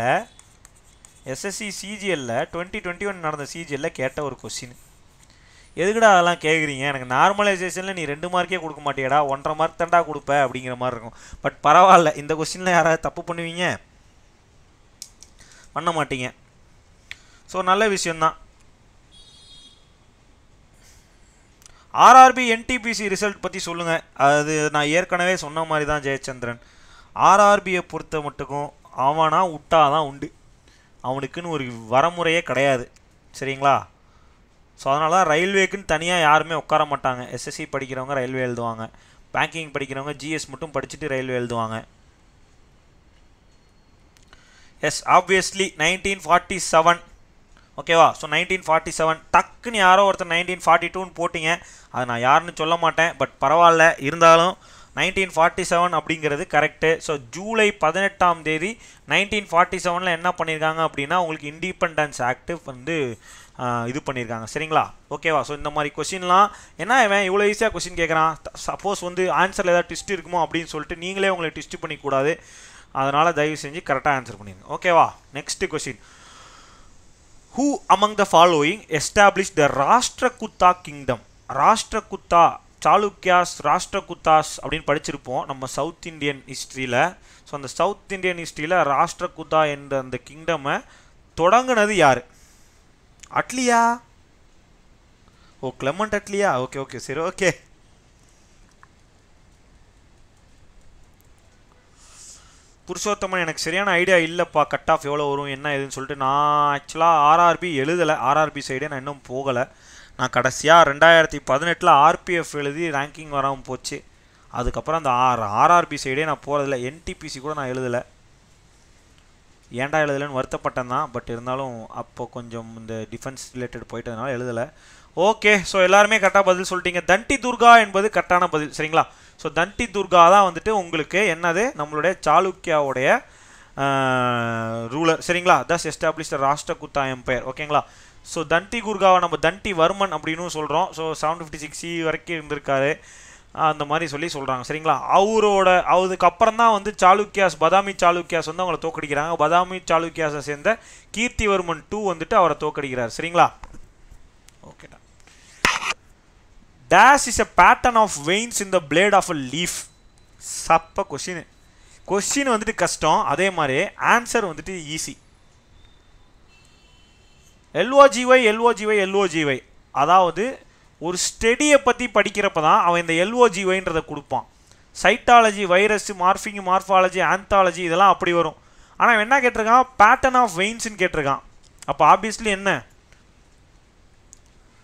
எஸ்எஸ்சி சிஜிஎல்ல டுவெண்ட்டி டுவெண்ட்டி ஒன் நடந்த சிஜிஎல்ல கேட்ட ஒரு கொஸ்டின் எதுக்குடா அதெல்லாம் கேட்குறீங்க எனக்கு நார்மலைசேஷனில் நீ ரெண்டு மார்க்கே கொடுக்க மாட்டியடா. ஒன்றரை மார்க் தாண்டா கொடுப்ப அப்படிங்கிற மாதிரி இருக்கும். பட் பரவாயில்ல. இந்த கொஸ்டினில் யாராவது தப்பு பண்ணுவீங்க? பண்ண மாட்டீங்க. ஸோ நல்ல விஷயந்தான் ஆர்ஆர்பி என்டிபிசி ரிசல்ட் பற்றி சொல்லுங்கள் அது நான் ஏற்கனவே சொன்ன மாதிரி தான் ஜெயச்சந்திரன். ஆர்ஆர்பியை பொறுத்த மட்டுக்கும் அவனா விட்டா தான் உண்டு. அவனுக்குன்னு ஒரு வரமுறையே கிடையாது. சரிங்களா? ஸோ அதனால தான் ரயில்வேக்குன்னு தனியாக யாருமே உட்கார மாட்டாங்க. எஸ்எஸ்சி படிக்கிறவங்க ரயில்வே எழுதுவாங்க. பேங்கிங் படிக்கிறவங்க ஜிஎஸ் மட்டும் படிச்சுட்டு ரயில்வே எழுதுவாங்க. Yes obviously nineteen forty seven ஓகேவா? ஸோ நைன்டீன் ஃபார்ட்டி செவன் டக்குன்னு யாரோ ஒருத்தர் நைன்டீன் ஃபார்ட்டி டூன்னு போட்டிங்க. அது நான் யாருன்னு சொல்ல மாட்டேன் பட் பரவாயில்ல. இருந்தாலும் நைன்டீன் ஃபார்ட்டி செவன் அப்படிங்கிறது கரெக்டு ஸோ ஜூலை பதினெட்டாம் தேதி நைன்டீன் ஃபார்ட்டி செவனில் என்ன பண்ணியிருக்காங்க அப்படின்னா உங்களுக்கு இண்டிபெண்டன்ஸ் ஆக்ட் வந்து இது பண்ணியிருக்காங்க சரிங்களா? ஓகேவா? ஸோ இந்த மாதிரி கொஷின்லாம் என்ன இவன் இவ்வளோ ஈஸியாக கொஷின் கேட்குறான் சப்போஸ் வந்து ஆன்சரில் ஏதாவது ட்விஸ்ட் இருக்குமோ அப்படின்னு சொல்லிட்டு நீங்களே உங்களை ட்விஸ்ட் பண்ணிக்கூடாது அதனால் தயவு செஞ்சு கரெக்டாக ஆன்சர் பண்ணிடுங்க ஓகேவா? Next question who among the following establish the Rashtrakuta kingdom Rashtrakuta Chalukyas Rashtrakutas அப்படின்னு படிச்சிருப்போம் நம்ம சவுத் இந்தியன் ஹிஸ்ட்ரியில் ஸோ அந்த சவுத் இந்தியன் ஹிஸ்ட்ரியில் ராஷ்டிரகுத்தா என்ற அந்த கிங்டமை தொடங்கினது யார்? அட்லியா? ஓ கிளமண்ட் அட்லியா? ஓகே ஓகே சரி ஓகே புருஷோத்தமன் எனக்கு சரியான ஐடியா இல்லைப்பா கட் ஆஃப் எவ்வளோ வரும் என்ன ஏதுன்னு சொல்லிட்டு நான் ஆக்சுவலாக ஆர்ஆர்பி எழுதலை. ஆர்ஆர்பி சைடே நான் இன்னும் போகலை. நான் கடைசியாக ரெண்டாயிரத்தி பதினெட்டில் ஆர்பிஎஃப் எழுதி ரேங்கிங் வராமல் போச்சு. அதுக்கப்புறம் அந்த ஆர் ஆர்ஆர்பி சைடே நான் போகிறதில்ல என்டிபிசி கூட நான் எழுதலை. ஏன்டா எழுதலைன்னு வருத்தப்பட்டேன் தான். பட் இருந்தாலும் அப்போ கொஞ்சம் இந்த டிஃபென்ஸ் ரிலேட்டட் போயிட்டதுனால எழுதலை. ஓகே ஸோ எல்லாருமே கரெக்டாக பதில் சொல்லிட்டீங்க. தண்டி துர்கா என்பது கரெக்டான பதில். சரிங்களா? ஸோ தண்டி துர்கா தான் வந்துட்டு உங்களுக்கு என்னது? நம்மளுடைய சாளுக்கியாவுடைய ரூலர் சரிங்களா? தஸ் எஸ்டாப்ளிஷ் ராஷ்டிரகுத்தா எம்பையர் ஓகேங்களா ஸோ தண்டி குர்காவை நம்ம தண்டி வர்மன் அப்படின்னு சொல்கிறோம் ஸோ செவன் ஃபிஃப்டி சிக்ஸ் வரைக்கும் இருந்திருக்காரு. அந்த மாதிரி சொல்லி சொல்கிறாங்க சரிங்களா? அவரோட அதுக்கப்புறம் தான் வந்து சாளுக்கியாஸ் பதாமி சாளுக்கியாஸ் வந்து அவங்கள தோக்கடிக்கிறாங்க. பதாமி சாளுக்கியாஸை சேர்ந்த கீர்த்திவர்மன் டூ வந்துட்டு அவரை தோக்கடிக்கிறார். சரிங்களா? ஓகேடா dash is a pattern of veins in the blade of a leaf சப்ப கொஷின் கொஷின் வந்துட்டு கஷ்டம். அதே மாதிரி ஆன்சர் வந்துட்டு ஈஸி எல்ஓஜிஒய் எல்ஓஜிஒய் எல்ஓஜிஒய் அதாவது ஒரு ஸ்டெடியை பற்றி படிக்கிறப்ப தான் அவன் இந்த எல்ஓஜிஒய்ன்றதை கொடுப்பான். Cytology virus morphing morphology anthology இதெல்லாம் அப்படி வரும். ஆனால் அவன் என்ன கேட்டிருக்கான்? பேட்டர்ன் ஆஃப் வெயின்ஸ்னு கேட்டிருக்கான். அப்போ ஆப்வியஸ்லி என்ன?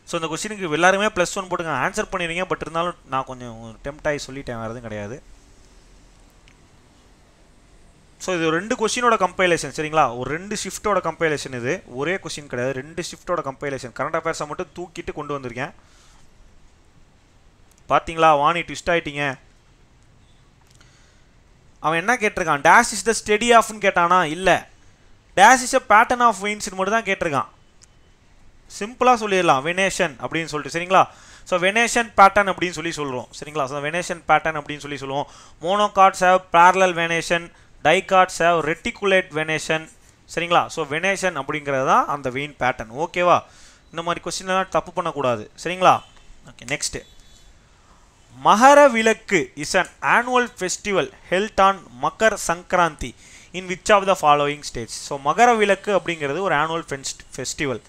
ஸோ இந்த கொஸ்டினுக்கு எல்லாருமே ப்ளஸ் ஒன் போட்டுங்க. ஆன்சர் பண்ணிடுங்க பட் இருந்தாலும் நான் கொஞ்சம் டெம்ட் ஆகி சொல்லிட்டேன். வேறு எதுவும் கிடையாது. ஸோ இது ரெண்டு கொஸ்டினோட கம்பைலேஷன் சரிங்களா? ஒரு ரெண்டு ஷிஃப்ட்டோட கம்பைலேஷன் இது. ஒரே கொஸ்டின் கிடையாது. ரெண்டு ஷிஃப்ட்டோட கம்பைலேஷன் கரண்ட் அஃபேர்ஸை மட்டும் தூக்கிட்டு கொண்டு வந்திருக்கேன். பார்த்தீங்களா வாணி ட்விஸ்ட் ஆகிட்டீங்க அவன் என்ன கேட்டிருக்கான்? டேஷ் இஸ் த ஸ்டெடி ஆஃப்னு கேட்டானா? இல்லை. Dash is a pattern of வெயின்ஸ்னு மட்டும் தான் கேட்டிருக்கான். சிம்பிளாக சொல்லிடலாம் வெனேஷன் அப்படின்னு சொல்லிட்டு சரிங்களா? ஸோ வெனேஷன் பேட்டர்ன் அப்படின்னு சொல்லி சொல்கிறோம் சரிங்களா? ஸோ வெனேஷன் பேட்டர்ன் அப்படின்னு சொல்லி சொல்லுவோம். Monocots have parallel venation dicots have reticulate venation சரிங்களா? ஸோ வெனேஷன் அப்படிங்கிறது தான் அந்த வெயின் பேட்டர்ன் ஓகேவா இந்த மாதிரி கொஸ்டின்லாம் தப்பு பண்ணக்கூடாது சரிங்களா? Okay next Makara Vilakku is an annual festival held on Makar Sankranti in which of the following state so Makara Vilakku அப்படிங்கிறது ஒரு ஆனுவல் ஃபெஸ்டிவல்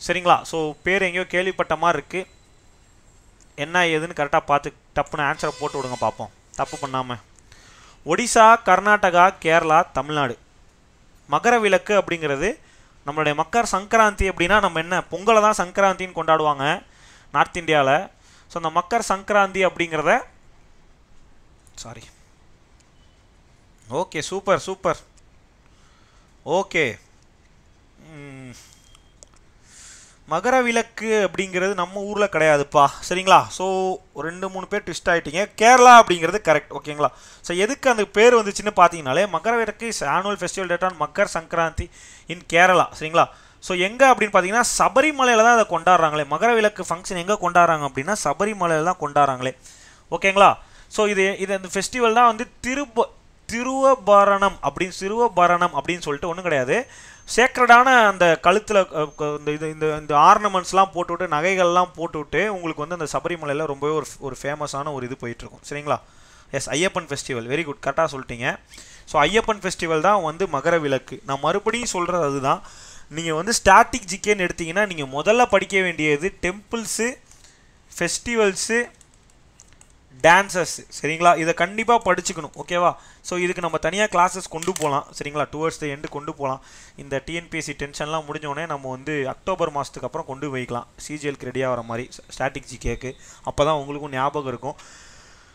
சரிங்களா? ஸோ பேர் எங்கேயோ கேள்விப்பட்ட மாதிரி இருக்குது என்ன ஏதுன்னு கரெக்டாக பார்த்து டப்புன்னு ஆன்சரை போட்டு விடுங்க பார்ப்போம். தப்பு பண்ணாமல் ஒடிசா கர்நாடகா கேரளா தமிழ்நாடு. மகர விளக்கு அப்படிங்கிறது நம்மளுடைய மக்கர் சங்கராந்தி அப்படின்னா நம்ம என்ன? பொங்கலை தான் சங்கராந்தின்னு கொண்டாடுவாங்க நார்த் இந்தியாவில் ஸோ அந்த மக்கர் சங்கராந்தி அப்படிங்கிறத sorry okay super super okay Makara Vilakku அப்படிங்கிறது நம்ம ஊரில் கிடையாதுப்பா. சரிங்களா? ஸோ ரெண்டு மூணு பேர் ட்விஸ்ட் ஆகிட்டீங்க கேரளா அப்படிங்கிறது கரெக்ட் ஓகேங்களா? ஸோ எதுக்கு அந்த பேர் வந்துச்சுன்னு பார்த்தீங்கனாலே Makara Vilakku is annual festival date on Makar Sankranti in Kerala. சரிங்களா? ஸோ எங்கே அப்படின்னு பார்த்தீங்கன்னா சபரிமலையில் தான் அதை கொண்டாடுறாங்களே. மகர விளக்கு ஃபங்க்ஷன் எங்கே கொண்டாடுறாங்க அப்படின்னா சபரிமலையில் தான் கொண்டாடுறாங்களே. ஓகேங்களா? ஸோ இது இது அந்த ஃபெஸ்டிவல் தான் வந்து திருப திருவபரணம் அப்படின்னு சிறுவபரணம் அப்படின்னு சொல்லிட்டு ஒன்றும் கிடையாது. சேக்ரடான அந்த கழுத்தில் இந்த இது இந்த இந்த ஆர்னமெண்ட்ஸ்லாம் போட்டுவிட்டு நகைகள்லாம் போட்டுவிட்டு உங்களுக்கு வந்து அந்த சபரிமலையில் ரொம்பவே ஒரு ஒரு ஃபேமஸான ஒரு இது போயிட்டுருக்கும். சரிங்களா? Yes Ayyappan festival very good கரெக்டாக சொல்லிட்டீங்க. ஸோ ஐயப்பன் ஃபெஸ்டிவல் தான் வந்து மகர விளக்கு. நான் மறுபடியும் சொல்கிறது அதுதான். நீங்கள் வந்து ஸ்டாட்டிக் ஜிக்கேன்னு எடுத்தீங்கன்னா நீங்கள் முதல்ல படிக்க வேண்டியது டெம்பிள்ஸு ஃபெஸ்டிவல்ஸு டான்சர்ஸ் சரிங்களா? இதை கண்டிப்பாக படிச்சுக்கணும் ஓகேவா ஸோ இதுக்கு நம்ம தனியாக கிளாஸஸ் கொண்டு போகலாம் சரிங்களா? டுவர்ட்ஸ் த எண்டு கொண்டு போகலாம் இந்த டிஎன்பிஎஸ்சி டென்ஷன்லாம் முடிஞ்சோடனே நம்ம வந்து அக்டோபர் மாதத்துக்கு அப்புறம் கொண்டு போய்க்கலாம். சிஜிஎல்க்கு ரெடியாக வர மாதிரி ஸ்ட்ராட்டஜி கேக்கு அப்போ தான் உங்களுக்கும் ஞாபகம் இருக்கும்.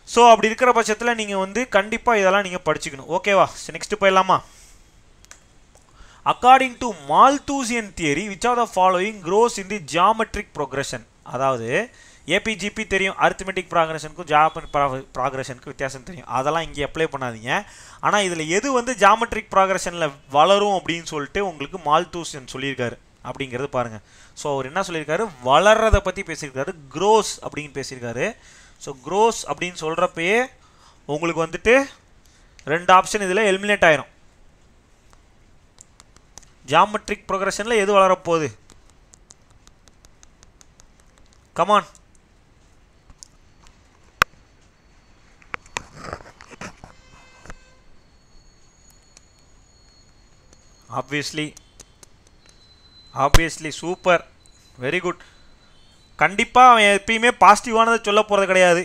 ஸோ அப்படி இருக்கிற பட்சத்தில் நீங்கள் வந்து கண்டிப்பாக இதெல்லாம் நீங்கள் படிச்சுக்கணும் ஓகேவா நெக்ஸ்ட்டு போயிடலாமா? According to Malthusian theory which are the following grows in the geometric progression அதாவது ஏபிஜிபி தெரியும் அரித்மெட்டிக் ப்ராக்ரஷனுக்கும் ஜாமெட்ரிக் ப்ராக்ரஷனுக்கும் வித்தியாசம் தெரியும். அதெல்லாம் இங்கே அப்ளை பண்ணாதீங்க. ஆனால் இதில் எது வந்து ஜாமெட்ரிக் ப்ராக்ரஷனில் வளரும் அப்படின்னு சொல்லிட்டு உங்களுக்கு மால்தூசன் சொல்லியிருக்காரு அப்படிங்கிறது பாருங்கள் ஸோ அவர் என்ன சொல்லியிருக்காரு? வளர்றதை பற்றி பேசியிருக்காரு. க்ரோஸ் அப்படின்னு பேசியிருக்காரு. ஸோ க்ரோஸ் அப்படின்னு சொல்கிறப்பயே உங்களுக்கு வந்துட்டு ரெண்டு ஆப்ஷன் இதில் எலிமினேட் ஆயிரும். ஜாமெட்ரிக் ப்ரோக்ரஷனில் எது வளரப்போகுது? Come on obviously obviously super very good கண்டிப்பாக அவன் எப்பயுமே பாசிட்டிவானதை சொல்ல போகிறது கிடையாது.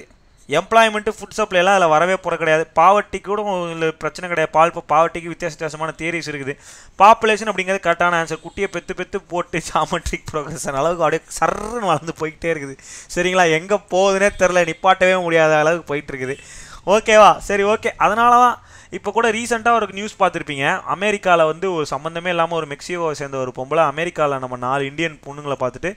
எம்ப்ளாய்மெண்ட்டு ஃபுட் சப்ளைலாம் அதில் வரவே போகிறது கிடையாது. பாவர்ட்டி கூட இல்லை பிரச்சனை கிடையாது. பால் பாவர்ட்டிக்கு வித்தியாச வித்தியாசமான தியரிஸ் இருக்குது. பாப்புலேஷன் அப்படிங்கிறது கரெக்டான ஆன்சர் குட்டியை பெத்து பெத்து போட்டு ஜாமெட்ரிக் ப்ரோக்ரஷன் அளவுக்கு அப்படியே சர்ன்னு வளர்ந்து போய்கிட்டே இருக்குது. சரிங்களா? எங்கே போகுதுன்னே தெரில நிப்பாட்டவே முடியாத அளவுக்கு போயிட்டு இருக்குது. ஓகேவா சரி ஓகே அதனால தான் இப்போ கூட ரீசெண்டாக ஒரு நியூஸ் பார்த்துருப்பீங்க. அமெரிக்காவில் வந்து ஒரு சம்மந்தமே இல்லாமல் ஒரு மெக்சிகோவை சேர்ந்த ஒரு பொம்பளை அமெரிக்காவில் நம்ம நாலு இந்தியன் பொண்ணுங்களை பார்த்துட்டு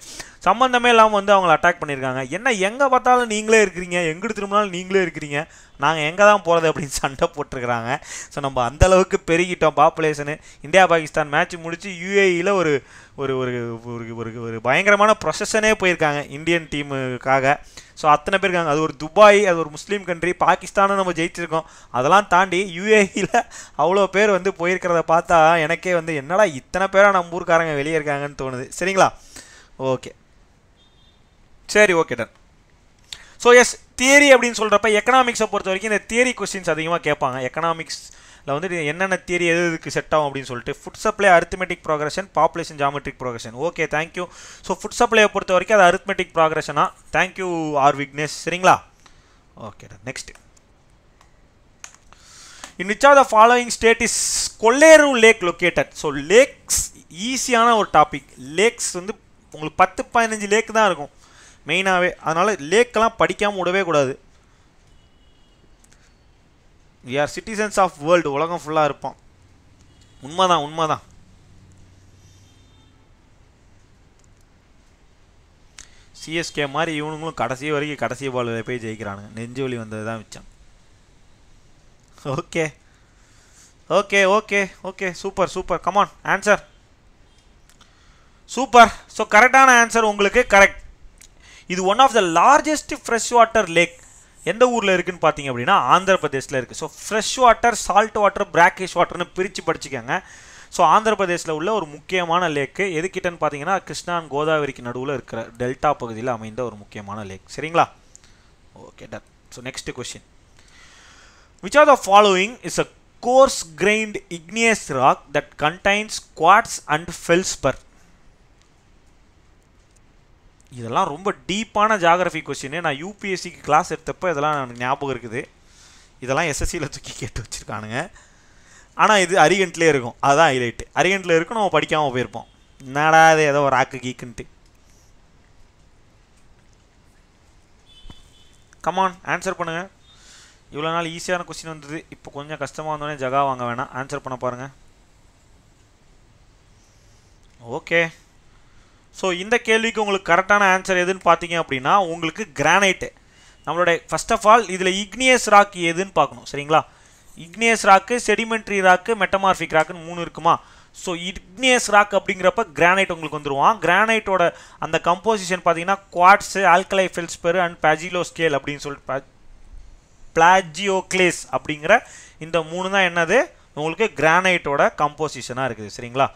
சம்மந்தமே இல்லாமல் வந்து அவங்கள அட்டாக் பண்ணியிருக்காங்க. என்ன எங்கே பார்த்தாலும் நீங்களே இருக்கிறீங்க? எங்கிட்டு திரும்பினாலும் நீங்களே இருக்கிறீங்க? நாங்கள் எங்கே தான் போகிறது அப்படின்னு சண்டை போட்டிருக்கிறாங்க. ஸோ நம்ம அந்தளவுக்கு பெருகிட்டோம் பாப்புலேஷனு இந்தியா பாகிஸ்தான் மேட்ச் முடித்து யூஏஇயில் ஒரு ஒரு ஒரு ஒரு ஒரு ஒரு பயங்கரமான ப்ரொசஷனே போயிருக்காங்க இந்தியன் டீமுக்காக. ஸோ அத்தனை பேர் இருக்காங்க. அது ஒரு துபாய் அது ஒரு முஸ்லீம் கண்ட்ரி பாகிஸ்தானும் நம்ம ஜெயிச்சிருக்கோம். அதெல்லாம் தாண்டி யூஏஇயில் அவ்வளோ பேர் வந்து போயிருக்கிறத பார்த்தா எனக்கே வந்து என்னடா இத்தனை பேராக நம்ம ஊருக்காரங்க வெளியே இருக்காங்கன்னு தோணுது. சரிங்களா? ஓகே சரி okay done so yes theory அப்படின்னு சொல்கிறப்ப எக்கனாமிக்ஸை பொறுத்த வரைக்கும் இந்த தியரி கொஸ்டின்ஸ் அதிகமாக கேட்பாங்க. எக்கனாமிக்ஸ் எக்கனாமிக்ஸில் வந்து என்னென்ன தியரி எது எதுக்கு செட் ஆகும் அப்படின்னு சொல்லிட்டு food supply arithmetic progression population geometric progression okay thank you so food சப்ளையை பொறுத்த வரைக்கும் அது அரித்மெட்டிக் ப்ராக்ரஷனா தேங்க்யூ ஆர் விக்னேஷ் சரிங்களா? ஓகேடா next in which are the following state is Kolleru lake located so lakes ஈஸியான ஒரு டாபிக் லேக்ஸ் வந்து உங்களுக்கு பத்து பதினஞ்சு லேக் தான் இருக்கும். மெயினாகவே அதனால் லேக்கெல்லாம் படிக்காமல் விடவே கூடாது. We are citizens of world உலகம் ஃபுல்லாக இருப்போம். உண்மைதான் உண்மைதான். சிஎஸ்கே மாதிரி இவனுங்களும் கடைசி வரைக்கும் கடைசி பாலில் போய் ஜெயிக்கிறானுங்க. நெஞ்சு வலி வந்தது தான் மிச்சம் okay okay okay okay super super come on answer super so கரெக்டான ஆன்சர் உங்களுக்கு கரெக்ட் இது one of the largest fresh water lake எந்த ஊரில் இருக்குன்னு பார்த்தீங்க அப்படின்னா ஆந்திரப்பிரதேசில் இருக்குது so fresh water salt water brackish வாட்டர்னு பிரித்து படிச்சுக்கோங்க. ஸோ ஆந்திர பிரதேசில் உள்ள ஒரு முக்கியமான லேக்கு எதுக்கிட்டன்னு பார்த்தீங்கன்னா கிருஷ்ணா கோதாவரிக்கு நடுவில் இருக்கிற டெல்டா பகுதியில் அமைந்த ஒரு முக்கியமான லேக் சரிங்களா? Okay done so next question which are the following is a coarse grained igneous rock that contains quartz and feldspar இதெல்லாம் ரொம்ப டீப்பான ஜாகிரஃபி கொஸ்டின் நான் யூபிஎஸ்சிக்கு கிளாஸ் எடுத்தப்போ இதெல்லாம் எனக்கு ஞாபகம் இருக்குது. இதெல்லாம் எஸ்எஸ்சியில் தூக்கி கேட்டு வச்சுருக்கானுங்க. ஆனால் இது அரிகண்ட்லேயே இருக்கும். அதுதான் ஹைலைட்டு அரிகண்ட்டில் இருக்கும் நம்ம படிக்காமல் போயிருப்போம். என்னடா அது ஏதோ ஒரு ஆக்கு கீக்குன்ட்டு. கமான் ஆன்சர் பண்ணுங்கள் இவ்வளோ நாள் ஈஸியான கொஸ்டின் வந்தது. இப்போ கொஞ்சம் கஷ்டமாக வந்தோடனே ஜகா வாங்க வேணாம். ஆன்சர் பண்ண பாருங்கள் ஓகே ஸோ இந்த கேள்விக்கு உங்களுக்கு கரெக்டான ஆன்சர் எதுன்னு பார்த்தீங்க அப்படின்னா உங்களுக்கு கிரானைட்டு நம்மளுடைய ஃபர்ஸ்ட் ஆஃப் ஆல் இதில் இக்னியஸ் ராக் எதுன்னு பார்க்கணும் சரிங்களா? Igneous rock sedimentary rock metamorphic ராக்குன்னு மூணு இருக்குமா? ஸோ இக்னியஸ் ராக் அப்படிங்கிறப்ப கிரானைட் உங்களுக்கு வந்துருவான் கிரானைட்டோட அந்த கம்போசிஷன் பார்த்தீங்கன்னா quartz alkali feldspar and plagioclase அப்படின்னு சொல்லிட்டு பிளாஜியோக்ளேஸ் அப்படிங்கிற இந்த மூணு தான் என்னது? உங்களுக்கு கிரானைட்டோட கம்போசிஷனாக இருக்குது சரிங்களா?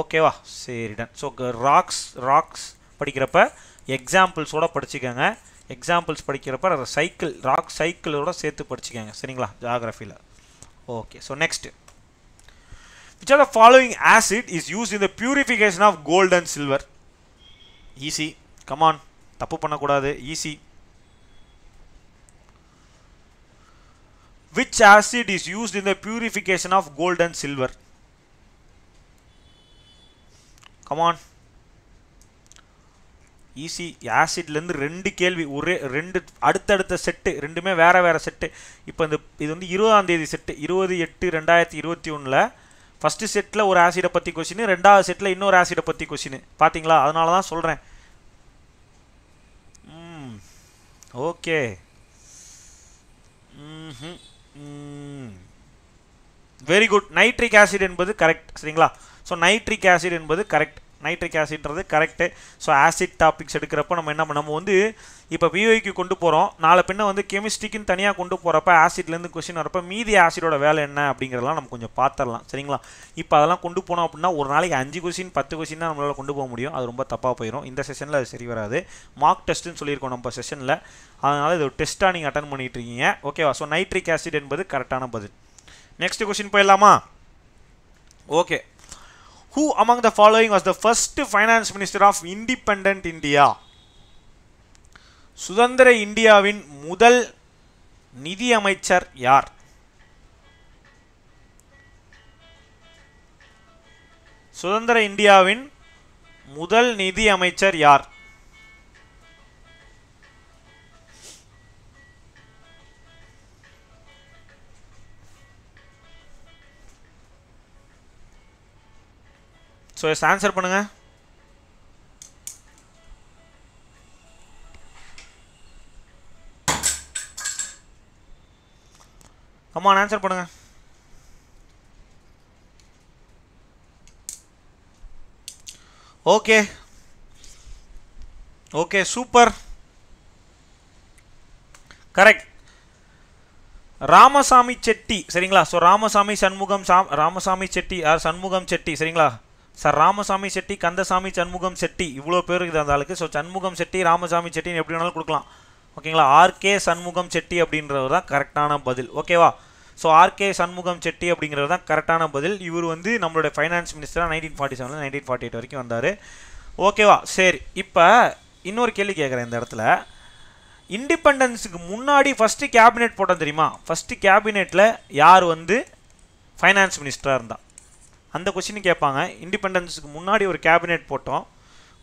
ஓகேவா சரி டன் ஸோ ராக்ஸ் ராக்ஸ் படிக்கிறப்ப எக்ஸாம்பிள்ஸோட படிச்சுக்கோங்க. எக்ஸாம்பிள்ஸ் படிக்கிறப்ப சைக்கிள் ராக் சைக்கிளோட சேர்த்து படிச்சுக்கோங்க. சரிங்களா? ஜாகிரஃபியில் okay so next which are the following acid is use in the purification of gold and silver easy come on தப்பு பண்ணக்கூடாது. Easy which acid is used in the purification of gold and silver come on easy ஆசிட்லேருந்து ரெண்டு கேள்வி ஒரே ரெண்டு அடுத்தடுத்த set ரெண்டுமே வேறு வேறு செட்டு இப்போ இந்த இது வந்து இருபதாம் தேதி செட்டு இருபது எட்டு ரெண்டாயிரத்தி இருபத்தி ஒன்றில் ஃபஸ்ட்டு செட்டில் ஒரு ஆசிடை பற்றி கொஷின் ரெண்டாவது செட்டில் இன்னொரு ஆசிடை பற்றி கொஷின் பார்த்தீங்களா அதனால தான் சொல்கிறேன் ம். Okay very good nitric acid என்பது கரெக்ட் சரிங்களா? ஸோ நைட்ரிக் ஆசிட் என்பது கரெக்ட் நைட்ரிக் ஆசிட்ன்றது கரெக்டு ஸோ ஆசிட் டாபிக்ஸ் எடுக்கிறப்ப நம்ம என்ன பண்ண- நம்ம வந்து இப்போ பிஓக்கு கொண்டு போகிறோம் நாளை பின்ன வந்து கெமிஸ்ட்ரிக்குன்னு தனியாக கொண்டு போகிறப்ப ஆசிட்லேருந்து கொஷின் வரப்ப மீதி ஆசிடோட வேலை என்ன அப்படிங்கிறதெல்லாம் நம்ம கொஞ்சம் பார்த்துடலாம் சரிங்களா? இப்போ அதெல்லாம் கொண்டு போனோம் அப்படின்னா ஒரு நாளைக்கு அஞ்சு கொஷின் பத்து கொஷின் தான் நம்மளால் கொண்டு போக முடியும். அது ரொம்ப தப்பாக போயிடும் இந்த செஷனில் அது சரி வராது. மார்க் டெஸ்ட்டுன்னு சொல்லியிருக்கோம் நம்ம செஷனில் அதனால் இது ஒரு டெஸ்ட்டாக நீங்கள் அட்டன் பண்ணிகிட்ருக்கீங்க இருக்கீங்க. ஓகேவா ஸோ நைட்ரிக் ஆசிட் என்பது கரெக்டான பதில். நெக்ஸ்ட் கொஷின் போயிடலாமா? Okay who among the following was the first finance minister of independent india சுதந்திர இந்தியாவின் முதல் நிதி அமைச்சர் யார் சுதந்திர இந்தியாவின் முதல் நிதி அமைச்சர் யார் ஸோ எஸ் ஆன்சர் பண்ணுங்க. அம்மா ஆன்சர் பண்ணுங்க. Okay okay super correct Ramasamy Chetty சரிங்களா? ஸோ ராமசாமி சண்முகம் சா ராமசாமி செட்டி ஆர் சண்முகம் செட்டி சரிங்களா? சார் ராமசாமி செட்டி கந்தசாமி சண்முகம் செட்டி இவ்வளோ பேர் இருக்குது அந்த ஆளுக்கு. ஸோ சண்முகம் செட்டி ராமசாமி செட்டின்னு எப்படி வேணாலும் கொடுக்கலாம். ஓகேங்களா ஆர்கே சண்முகம் செட்டி அப்படின்றவர் தான் கரெக்டான பதில். ஓகேவா ஸோ ஆர்கே சண்முகம் செட்டி அப்படிங்கிறது தான் கரெக்டான பதில். இவர் வந்து நம்மளுடைய ஃபைனான்ஸ் மினிஸ்டராக நைன்டீன் ஃபார்ட்டி செவனில் நைன்டீன் ஃபார்ட்டி எயிட் வரைக்கும் வந்தார். ஓகேவா சரி. இப்போ இன்னொரு கேள்வி கேட்குறேன் இந்த இடத்துல. இண்டிபெண்டன்ஸுக்கு முன்னாடி ஃபஸ்ட்டு கேபினெட் போட்டோம் தெரியுமா? ஃபஸ்ட்டு கேபினெட்டில் யார் வந்து ஃபைனான்ஸ் மினிஸ்டராக இருந்தால் அந்த கொஷின் கேட்பாங்க. இண்டிபெண்டன்ஸுக்கு முன்னாடி ஒரு கேபினெட் போட்டோம்.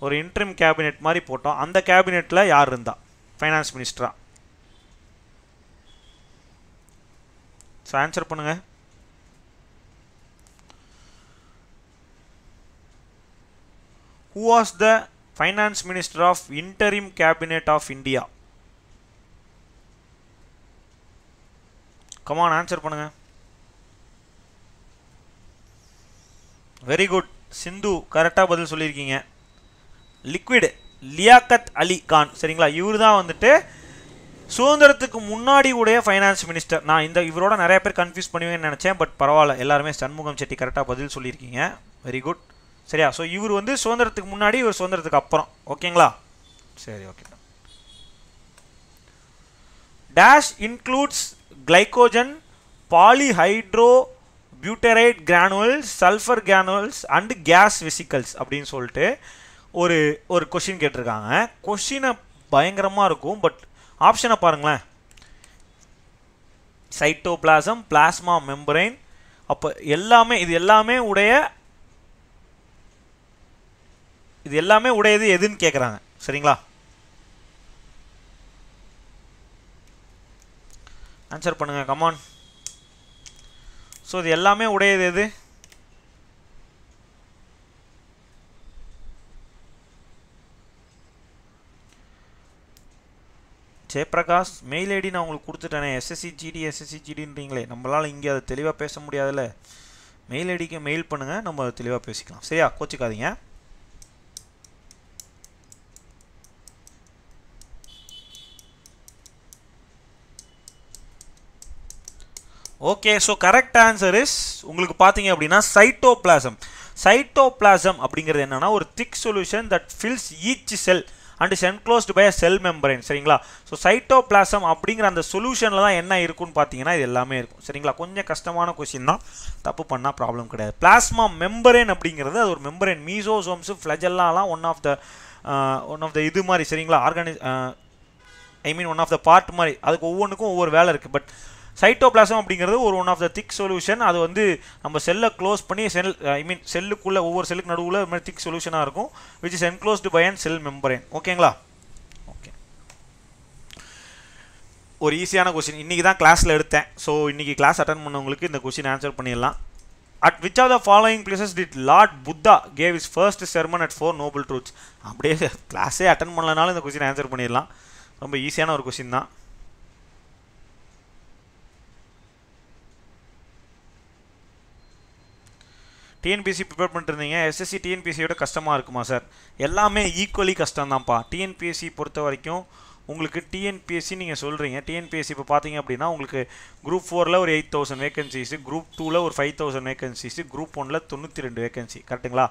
ஒரு இன்ட்ரிம் கேபினெட் மாதிரி போட்டோம். அந்த கேபினெட்டில் யார் இருந்தா? ஃபைனான்ஸ் மினிஸ்டராக ஸோ ஆன்சர் பண்ணுங்கள் who was the finance minister of interim cabinet of India come on answer பண்ணுங்கள் வெரி குட் சிந்து கரெக்டாக பதில் சொல்லியிருக்கீங்க. லிக்விடு லியாக்கத் அலி கான் சரிங்களா? இவர் தான் வந்துட்டு சுதந்திரத்துக்கு முன்னாடி உடைய ஃபைனான்ஸ் மினிஸ்டர் நான் இந்த இவரோட நிறைய பேர் கன்ஃபியூஸ் பண்ணுவீங்கன்னு நினச்சேன் பட் பரவாயில்ல. எல்லாருமே சண்முகம் செட்டி கரெக்டாக பதில் சொல்லியிருக்கீங்க. வெரி குட் சரியா? ஸோ இவர் வந்து சுதந்திரத்துக்கு முன்னாடி இவர் சுதந்திரத்துக்கு அப்புறம். ஓகேங்களா சரி okay dash includes glycogen polyhydro butyrate granules sulphur granules and gas vesicles அப்படின்னு சொல்லிட்டு ஒரு ஒரு கொஷின் கேட்டிருக்காங்க. கொஷினை பயங்கரமாக இருக்கும் பட் ஆப்ஷனை பாருங்களேன். சைட்டோபிளாசம் பிளாஸ்மா மெம்பரைன் அப்போ எல்லாமே இது எல்லாமே உடைய இது எல்லாமே உடையது எதுன்னு கேட்குறாங்க சரிங்களா? ஆன்சர் பண்ணுங்கள் கமான் ஸோ இது எல்லாமே உடையது எது? ஜெயபிரகாஷ் மெயில் ஐடி நான் உங்களுக்கு கொடுத்துட்டேனே. எஸ்எஸ்சி ஜிடி எஸ்எஸ்சி ஜிடின்றீங்களே நம்மளால் இங்கே அதை தெளிவாக பேச முடியாதுல்ல. மெயில் ஐடிக்கு மெயில் பண்ணுங்கள் நம்ம அதை தெளிவாக பேசிக்கலாம். சரியா? கோச்சிக்காதீங்க. Okay so correct answer is உங்களுக்கு பார்த்தீங்க அப்படின்னா சைட்டோபிளாசம் சைட்டோபிளாசம் அப்படிங்கிறது என்னன்னா ஒரு thick solution that fills each cell and is enclosed by a cell membrane சரிங்களா? ஸோ சைட்டோபிளாசம் அப்படிங்கிற அந்த சொல்யூஷனில் தான் என்ன இருக்குன்னு பார்த்தீங்கன்னா இது எல்லாமே இருக்கும். சரிங்களா? கொஞ்சம் கஷ்டமான கொஸ்டின் தான். தப்பு பண்ணால் ப்ராப்ளம் கிடையாது. பிளாஸ்மா மெம்பரேன் அப்படிங்கிறது அது ஒரு membrane mesosomes ஃப்ளஜெல்லாலாம் one of the one of the இது மாதிரி சரிங்களா? ஆர்கானி I mean one of the part மாதிரி. அதுக்கு ஒவ்வொன்றுக்கும் ஒவ்வொரு வேலை இருக்குது பட் சைட்டோபிளாசம் அப்படிங்கிறது ஒரு one of the thick solution அது வந்து நம்ம செல்லை க்ளோஸ் பண்ணி செல் ஐ மீன் செல்லுக்குள்ளே ஒவ்வொரு செல்லுக்கு நடுவில் இது மாதிரி திக் சொல்யூஷனாக இருக்கும் which is enclosed by and cell membrane ஓகேங்களா ஓகே ஒரு ஈஸியான கொஸ்டின் இன்றைக்கி தான் கிளாஸில் எடுத்தேன். ஸோ இன்றைக்கி கிளாஸ் அட்டன் பண்ணவங்களுக்கு இந்த கொஸ்டின் ஆன்சர் பண்ணிடலாம். At which of the following places did Lord Buddha gave is first sermon at four noble truths அப்படியே கிளாஸே அட்டன் பண்ணலனாலும் இந்த கொஸ்டின் ஆன்சர் பண்ணிடலாம். ரொம்ப ஈஸியான ஒரு கொஸ்டின் தான். டிஎன்பிசி ப்ரிப்பேர் பண்ணிருந்தீங்க எஸ்எஸ்சி டிஎன்பிசியோட கஷ்டமாக இருக்குமா சார் எல்லாமே ஈக்குவலி கஷ்டம்தான்ப்பா. டிஎன்பிஎஸ்சி பொறுத்த வரைக்கும் உங்களுக்கு டிஎன்பிஎஸ்சி நீங்கள் சொல்கிறீங்க டிஎன்பிஎஸ்சி இப்போ பார்த்தீங்க அப்படின்னா உங்களுக்கு குரூப் ஃபோரில் ஒரு எயிட் தௌசண்ட் வேகன்சிஸு குரூப் டூவில் ஒரு ஃபைவ் தௌசண்ட் வேகன்சிஸு குரூப் ஒனில் தொண்ணூற்றி ரெண்டு வேகன்சி கரெக்ட்டுங்களா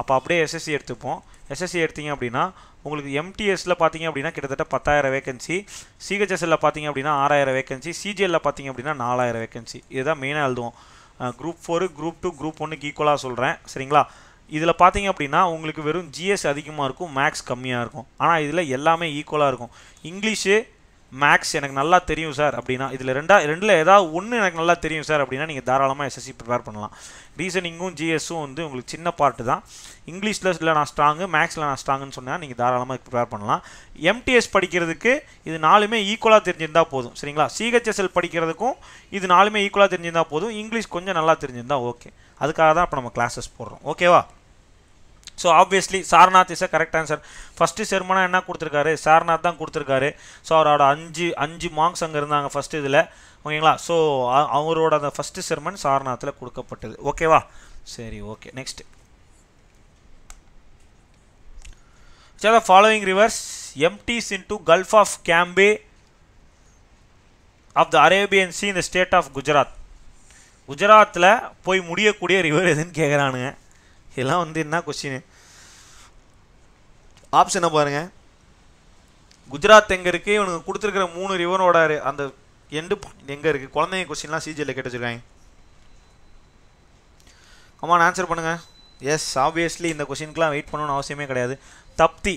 அப்போ அப்படியே எஸ்எஸ்சி எடுத்துப்போம். எஸ்எஸ்சி எடுத்தீங்க அப்படின்னா உங்களுக்கு எம்டிஎஸ்சில் பார்த்தீங்க அப்படின்னா கிட்டத்தட்ட பத்தாயிரம் வேகன்சி சிஹெச்எஸ்எல்ல பார்த்தீங்க அப்படின்னா ஆறாயிரம் வேகன்சி சிஜிஎல்ல பார்த்தீங்க அப்படின்னா நாலாயிரம் வேகன்சி இதுதான் மெயினாக எழுதுவோம். Group four group two group ஒன்றுக்கு ஈக்குவலாக சொல்கிறேன் சரிங்களா? இதில் பார்த்தீங்க அப்படின்னா உங்களுக்கு வெறும் ஜிஎஸ் அதிகமாக இருக்கும் மேக்ஸ் கம்மியாக இருக்கும். ஆனால் இதில் எல்லாமே ஈக்குவலாக இருக்கும். இங்கிலீஷு மேக்ஸ் எனக்கு நல்லா தெரியும் சார் அப்படின்னா இதில் ரெண்டா ரெண்டில் ஏதாவது ஒன்று எனக்கு நல்லா தெரியும் சார் அப்படின்னா நீங்கள் தாராளமாக எஸ்எஸ்சி ப்ரிப்பேர் பண்ணலாம். ரீசனிங்கும் ஜிஎஸும் வந்து உங்களுக்கு சின்ன பார்ட்டு தான். இங்கிலீஷில் இல்லை நான் ஸ்ட்ராங்கு மேக்ஸில் நான் ஸ்ட்ராங்குன்னு சொன்னால் நீங்கள் தாராளமாக ப்ரிப்பேர் பண்ணலாம். எம்டிஎஸ் படிக்கிறதுக்கு இது நாலுமே ஈக்குவலாக தெரிஞ்சிருந்தால் போதும் சரிங்களா? சிஹெச்எஸ்எல் படிக்கிறதுக்கும் இது நாலுமே ஈக்குவலாக தெரிஞ்சிருந்தால் போதும். இங்கிலீஷ் கொஞ்சம் நல்லா தெரிஞ்சிருந்தால் ஓகே அதுக்காக தான் இப்போ நம்ம கிளாஸஸ் போடுறோம். ஓகேவா so obviously Sarnath is a correct answer first செருமனா என்ன கொடுத்துருக்காரு? சாரநாத் தான் கொடுத்துருக்காரு. ஸோ அவரோட அஞ்சு அஞ்சு மார்க்ஸ் அங்கே இருந்தாங்க ஃபஸ்ட்டு இதில். ஓகேங்களா? ஸோ அவரோட அந்த ஃபஸ்ட்டு செர்மன் சாரநாத்தில் கொடுக்கப்பட்டது. ஓகேவா சரி okay next the following rivers empties into gulf of Cambay of the Arabian sea இந்த ஸ்டேட் ஆஃப் குஜராத் குஜராத்தில் போய் முடியக்கூடிய ரிவர் எதுன்னு கேட்குறானுங்க இதெல்லாம் வந்து என்ன கொஸ்டின் ஆப்ஷனை பாருங்க. குஜராத் எங்கே இருக்குது இவனுக்கு கொடுத்துருக்கிற மூணு ரிவரோட அந்த எண்டு எங்கே இருக்குது குழந்தைங்க கொஸ்டின்லாம் சிஜியில் கேட்டு வச்சுருக்காங்க. கமான் ஆன்சர் பண்ணுங்கள் எஸ் ஆப்வியஸ்லி இந்த கொஸ்டினுக்குலாம் வெயிட் பண்ணணும்னு அவசியமே கிடையாது. தப்தி.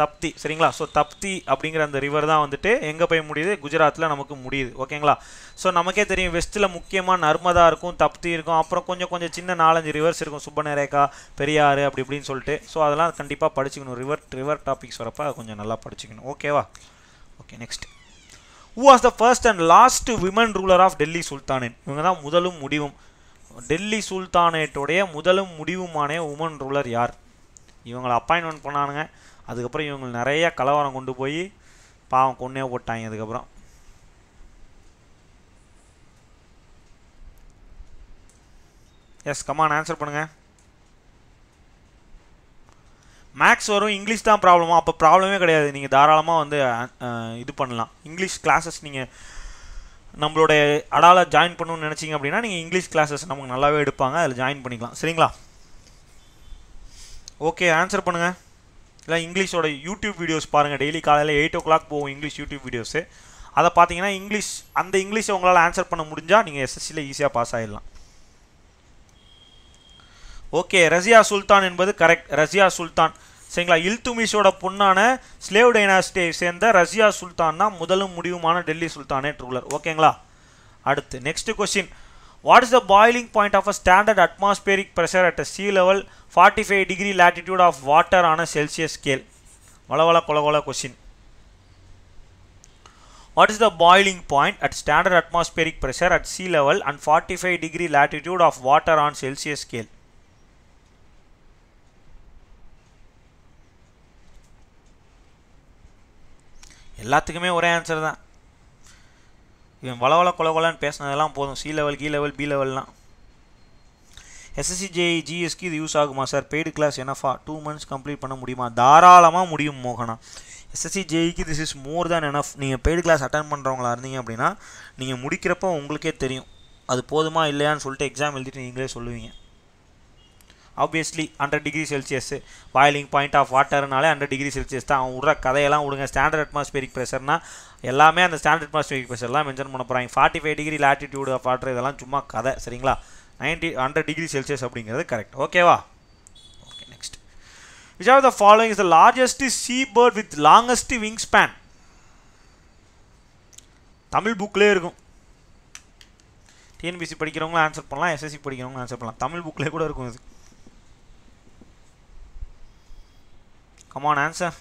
தப்தி சரிங்களா? ஸோ தப்தி அப்படிங்கிற அந்த ரிவர் தான் வந்துட்டு எங்கே போய் முடியுது? குஜராத்தில் நமக்கு முடியுது. ஓகேங்களா? ஸோ நமக்கே தெரியும் வெஸ்ட்டில் முக்கியமாக நர்மதா இருக்கும் தப்தி இருக்கும் அப்புறம் கொஞ்சம் கொஞ்சம் சின்ன நாலஞ்சு ரிவர்ஸ் இருக்கும். சுப்பநரேகா பெரியாறு அப்படி இப்படின்னு சொல்லிட்டு. ஸோ அதெல்லாம் கண்டிப்பாக படிச்சுக்கணும். ரிவர் ரிவர் டாபிக்ஸ் வரப்போ கொஞ்சம் நல்லா படிச்சுக்கணும். ஓகேவா okay next who was the first and last women ruler of Delhi சுல்தானின் இவங்க தான் முதலும் முடிவும். டெல்லி சுல்தானேட்டுடைய முதலும் முடிவுமான உமன் ரூலர் யார்? இவங்களை அப்பாயின்மெண்ட் பண்ணானுங்க. அதுக்கப்புறம் இவங்க நிறைய கலவரம் கொண்டு போய் பாவம் கொன்னே போட்டாங்க அதுக்கப்புறம். எஸ் கமான் ஆன்சர் பண்ணுங்கள் மேக்ஸ் வரும் இங்கிலீஷ் தான் ப்ராப்ளமா அப்போ ப்ராப்ளமே கிடையாது. நீங்கள் தாராளமாக வந்து இது பண்ணலாம். இங்கிலீஷ் கிளாஸஸ் நீங்கள் நம்மளுடைய அடாவில் ஜாயின் பண்ணணும்னு நினச்சிங்க அப்படின்னா நீங்கள் இங்கிலீஷ் கிளாஸஸ் நமக்கு நல்லாவே எடுப்பாங்க. அதில் ஜாயின் பண்ணிக்கலாம். சரிங்களா? ஓகே ஆன்சர் பண்ணுங்கள் இல்லை இங்கிலீஷோட யூடியூப் வீடியோஸ் பாருங்கள் டெய்லி காலையில் எயிட் ஓ கிளாக் போகும் இங்கிலீஷ் யூடியூப் வீடியோஸு. அதை பார்த்தீங்கன்னா இங்கிலீஷ் அந்த இங்கிலீஷை உங்களால் ஆன்சர் பண்ண முடிஞ்சால் நீங்கள் எஸ்எஸ்சியில் ஈஸியாக பாஸ் ஆகிடலாம் ஓகே ரஷ்யா சுல்தான் என்பது கரெக்ட் ரஷ்யா சுல்தான். சரிங்களா? இல்துமிஷோட பொண்ணான ஸ்லேவ் டைனாஸ்டியை சேர்ந்த ரஷ்யா சுல்தான் தான் முதலும் முடிவுமான டெல்லி சுல்தானே ரூலர் ஓகேங்களா? அடுத்து next question what is the boiling point of a standard atmospheric pressure at sea level forty five degree latitude of water ஆன செல்சியஸ் ஸ்கேல் வளவள கொலகொல question What is the boiling point at standard atmospheric pressure at sea level and 45 degree latitude of water on Celsius scale? எல்லாத்துக்குமே ஒரே answer தான். இவன் வளவள கொல கொலன்னு பேசினதெல்லாம் போதும். சி லெவல் கி லெவல் பி லெவல்லாம் எஸ்எஸ்சி ஜேஇ ஜிஎஸ்க்கு இது யூஸ் ஆகுமா சார் பெய்டு கிளாஸ் என்னஃபா டூ மந்த்ஸ் கம்ப்ளீட் பண்ண முடியுமா? தாராளமாக முடியும் மோகனா. SSC ஜேஇக்கு this is more than enough நீங்கள் பெய்டு கிளாஸ் அட்டன் பண்ணுறவங்களா இருந்தீங்க அப்படின்னா நீங்கள் முடிக்கிறப்போ உங்களுக்கே தெரியும். அது போதுமா இல்லையான்னு சொல்லிட்டு எக்ஸாம் எழுதிட்டு நீங்களே சொல்லுவீங்க. Obviously hundred degree Celsius boiling point of வாட்டர்னாலே hundred degree Celsius தான். அவன் விட்ற கதையெல்லாம் விடுங்க. ஸ்டாண்டர்ட் அட்மாஸ்பியரிக் ப்ரெஷர்னா எல்லாமே அந்த ஸ்டாண்டர்ட் அட்மாஸ்பியரிக் ப்ரெஷர்லாம் மென்ஷன் பண்ண போகிறாங்க forty five degree latitude of water இதெல்லாம் சும்மா கதை சரிங்களா? நைன்டி ஹண்ட்ரட் டிகிரி செல்சியஸ் அப்படிங்கிறது கரெக்ட் ஓகேவா okay next which are the following is the largest sea bird with longest wing span Tamil புக்லேயே இருக்கும். டிஎன்பிசி படிக்கிறவங்களும் ஆன்சர் பண்ணலாம் எஸ்எஸ்சி படிக்கிறவங்களும் ஆன்சர் பண்ணலாம். தமிழ் புக்கில் கூட இருக்கும் இது. Come on, answer.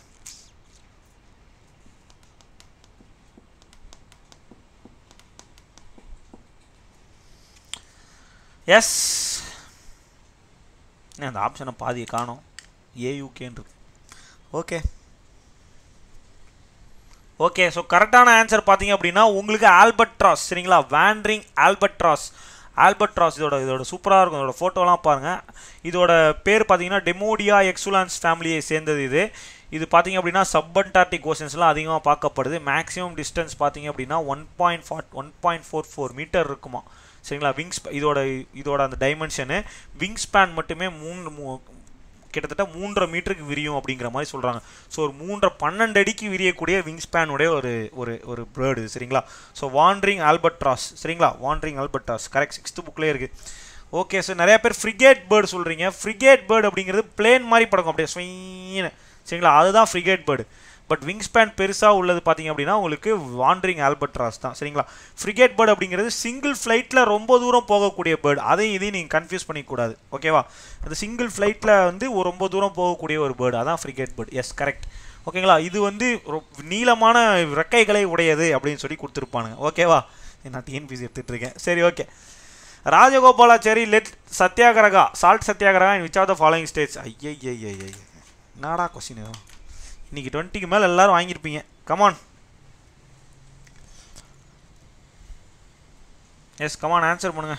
எஸ் ஏன் அந்த ஆப்ஷனை பாதியை காணும். ஏயூகேன்னு ஓகே ஓகே ஸோ கரெக்டான ஆன்சர் பார்த்தீங்க அப்படின்னா உங்களுக்கு ஆல்பட்ராஸ் சரிங்களா? வேண்ட்ரிங் ஆல்பட்ராஸ் ஆல்பட்ராஸ் இதோட இதோட சூப்பராக இருக்கும். இதோட ஃபோட்டோலாம் பாருங்கள் இதோட பேர் பார்த்தீங்கன்னா டெமோடியா எக்ஸுலான்ஸ் ஃபேமிலியை சேர்ந்தது இது. இது பார்த்தீங்க அப்படின்னா சப்பன்டார்டிக் ஓஷன்ஸ்லாம் அதிகமாக பார்க்கப்படுது. மேக்ஸிமம் டிஸ்டன்ஸ் பார்த்தீங்க அப்படின்னா one point ஃபார்ட் one point four four metre இருக்குமா சரிங்களா? விங்ஸ் இதோட இதோட அந்த டைமென்ஷனு விங் ஸ்பேன் மட்டுமே மூணு மூ- கிட்டத்தட்ட மூன்றரை மீட்டருக்கு விரியும் அப்படிங்கிற மாதிரி சொல்கிறாங்க ஸோ ஒரு மூன்றரை பன்னெண்டு அடிக்கு விரியக்கூடிய விங் ஸ்பேனுடைய ஒரு ஒரு ஒரு பேர்டு சரிங்களா? ஸோ வாண்ட்ரிங் ஆல்பட்ராஸ் சரிங்களா? வாண்ட்ரிங் ஆல்பட்ராஸ் கரெக்ட் சிக்ஸ்த்து புக்லேயே இருக்குது ஓகே சார் நிறையா பேர் ஃப்ரிகேட் பேர்டு சொல்கிறீங்க ஃப்ரிகேட் பேர்டு அப்படிங்கிறது பிளேன் மாதிரி படக்கும் அப்படியே ஸ்வீனு சரிங்களா? அதுதான் frigate bird but wing span பெருசாக உள்ளது பார்த்தீங்க அப்படின்னா உங்களுக்கு வாண்டரிங் ஆல்பட்ராஸ் தான். சரிங்களா? ஃப்ரிகேட் பேர்டு அப்படிங்கிறது சிங்கிள் ஃப்ளைட்டில் ரொம்ப தூரம் போகக்கூடிய பேர்டு அதையும் இதையும் நீங்கள் கன்ஃபியூஸ் பண்ணிக்கூடாது ஓகேவா அந்த சிங்கிள் ஃப்ளைட்டில் வந்து ஒரு ரொம்ப தூரம் போகக்கூடிய ஒரு பேர்டு அதான் ஃப்ரிகேட் பேர்டு எஸ் கரெக்ட் ஓகேங்களா இது வந்து ரொ- நீளமான ரெக்கைகளை உடையது அப்படின்னு சொல்லி கொடுத்துருப்பானுங்க. ஓகேவா நான் டிஎன்பிசி எடுத்துகிட்டு இருக்கேன். சரி okay Rajagopalachari led satyagraha salt satyagraha in which are the following states ஐயய்யய்யய்ய நாடா கொஸ்டின் இன்னைக்கு டுவெண்ட்டிக்கு மேலே எல்லாரும் வாங்கியிருப்பீங்க. Come on yes come on answer பண்ணுங்க.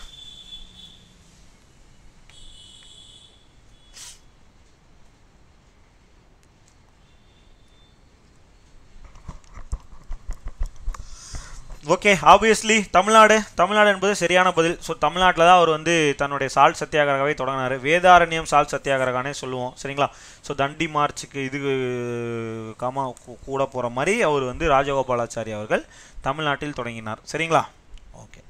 ஓகே ஆப்வியஸ்லி தமிழ்நாடு தமிழ்நாடு என்பது சரியான பதில். ஸோ தமிழ்நாட்டில் தான் அவர் வந்து தன்னுடைய சால் சத்தியாகிரகாவே தொடங்கினார். வேதாரண்யம் சால் சத்தியாகிரகானே சொல்லுவோம் சரிங்களா? ஸோ தண்டி மார்ச்சுக்கு இது காம கூட போகிற மாதிரி அவர் வந்து ராஜகோபாலாச்சாரி அவர்கள் தமிழ்நாட்டில் தொடங்கினார் சரிங்களா? Okay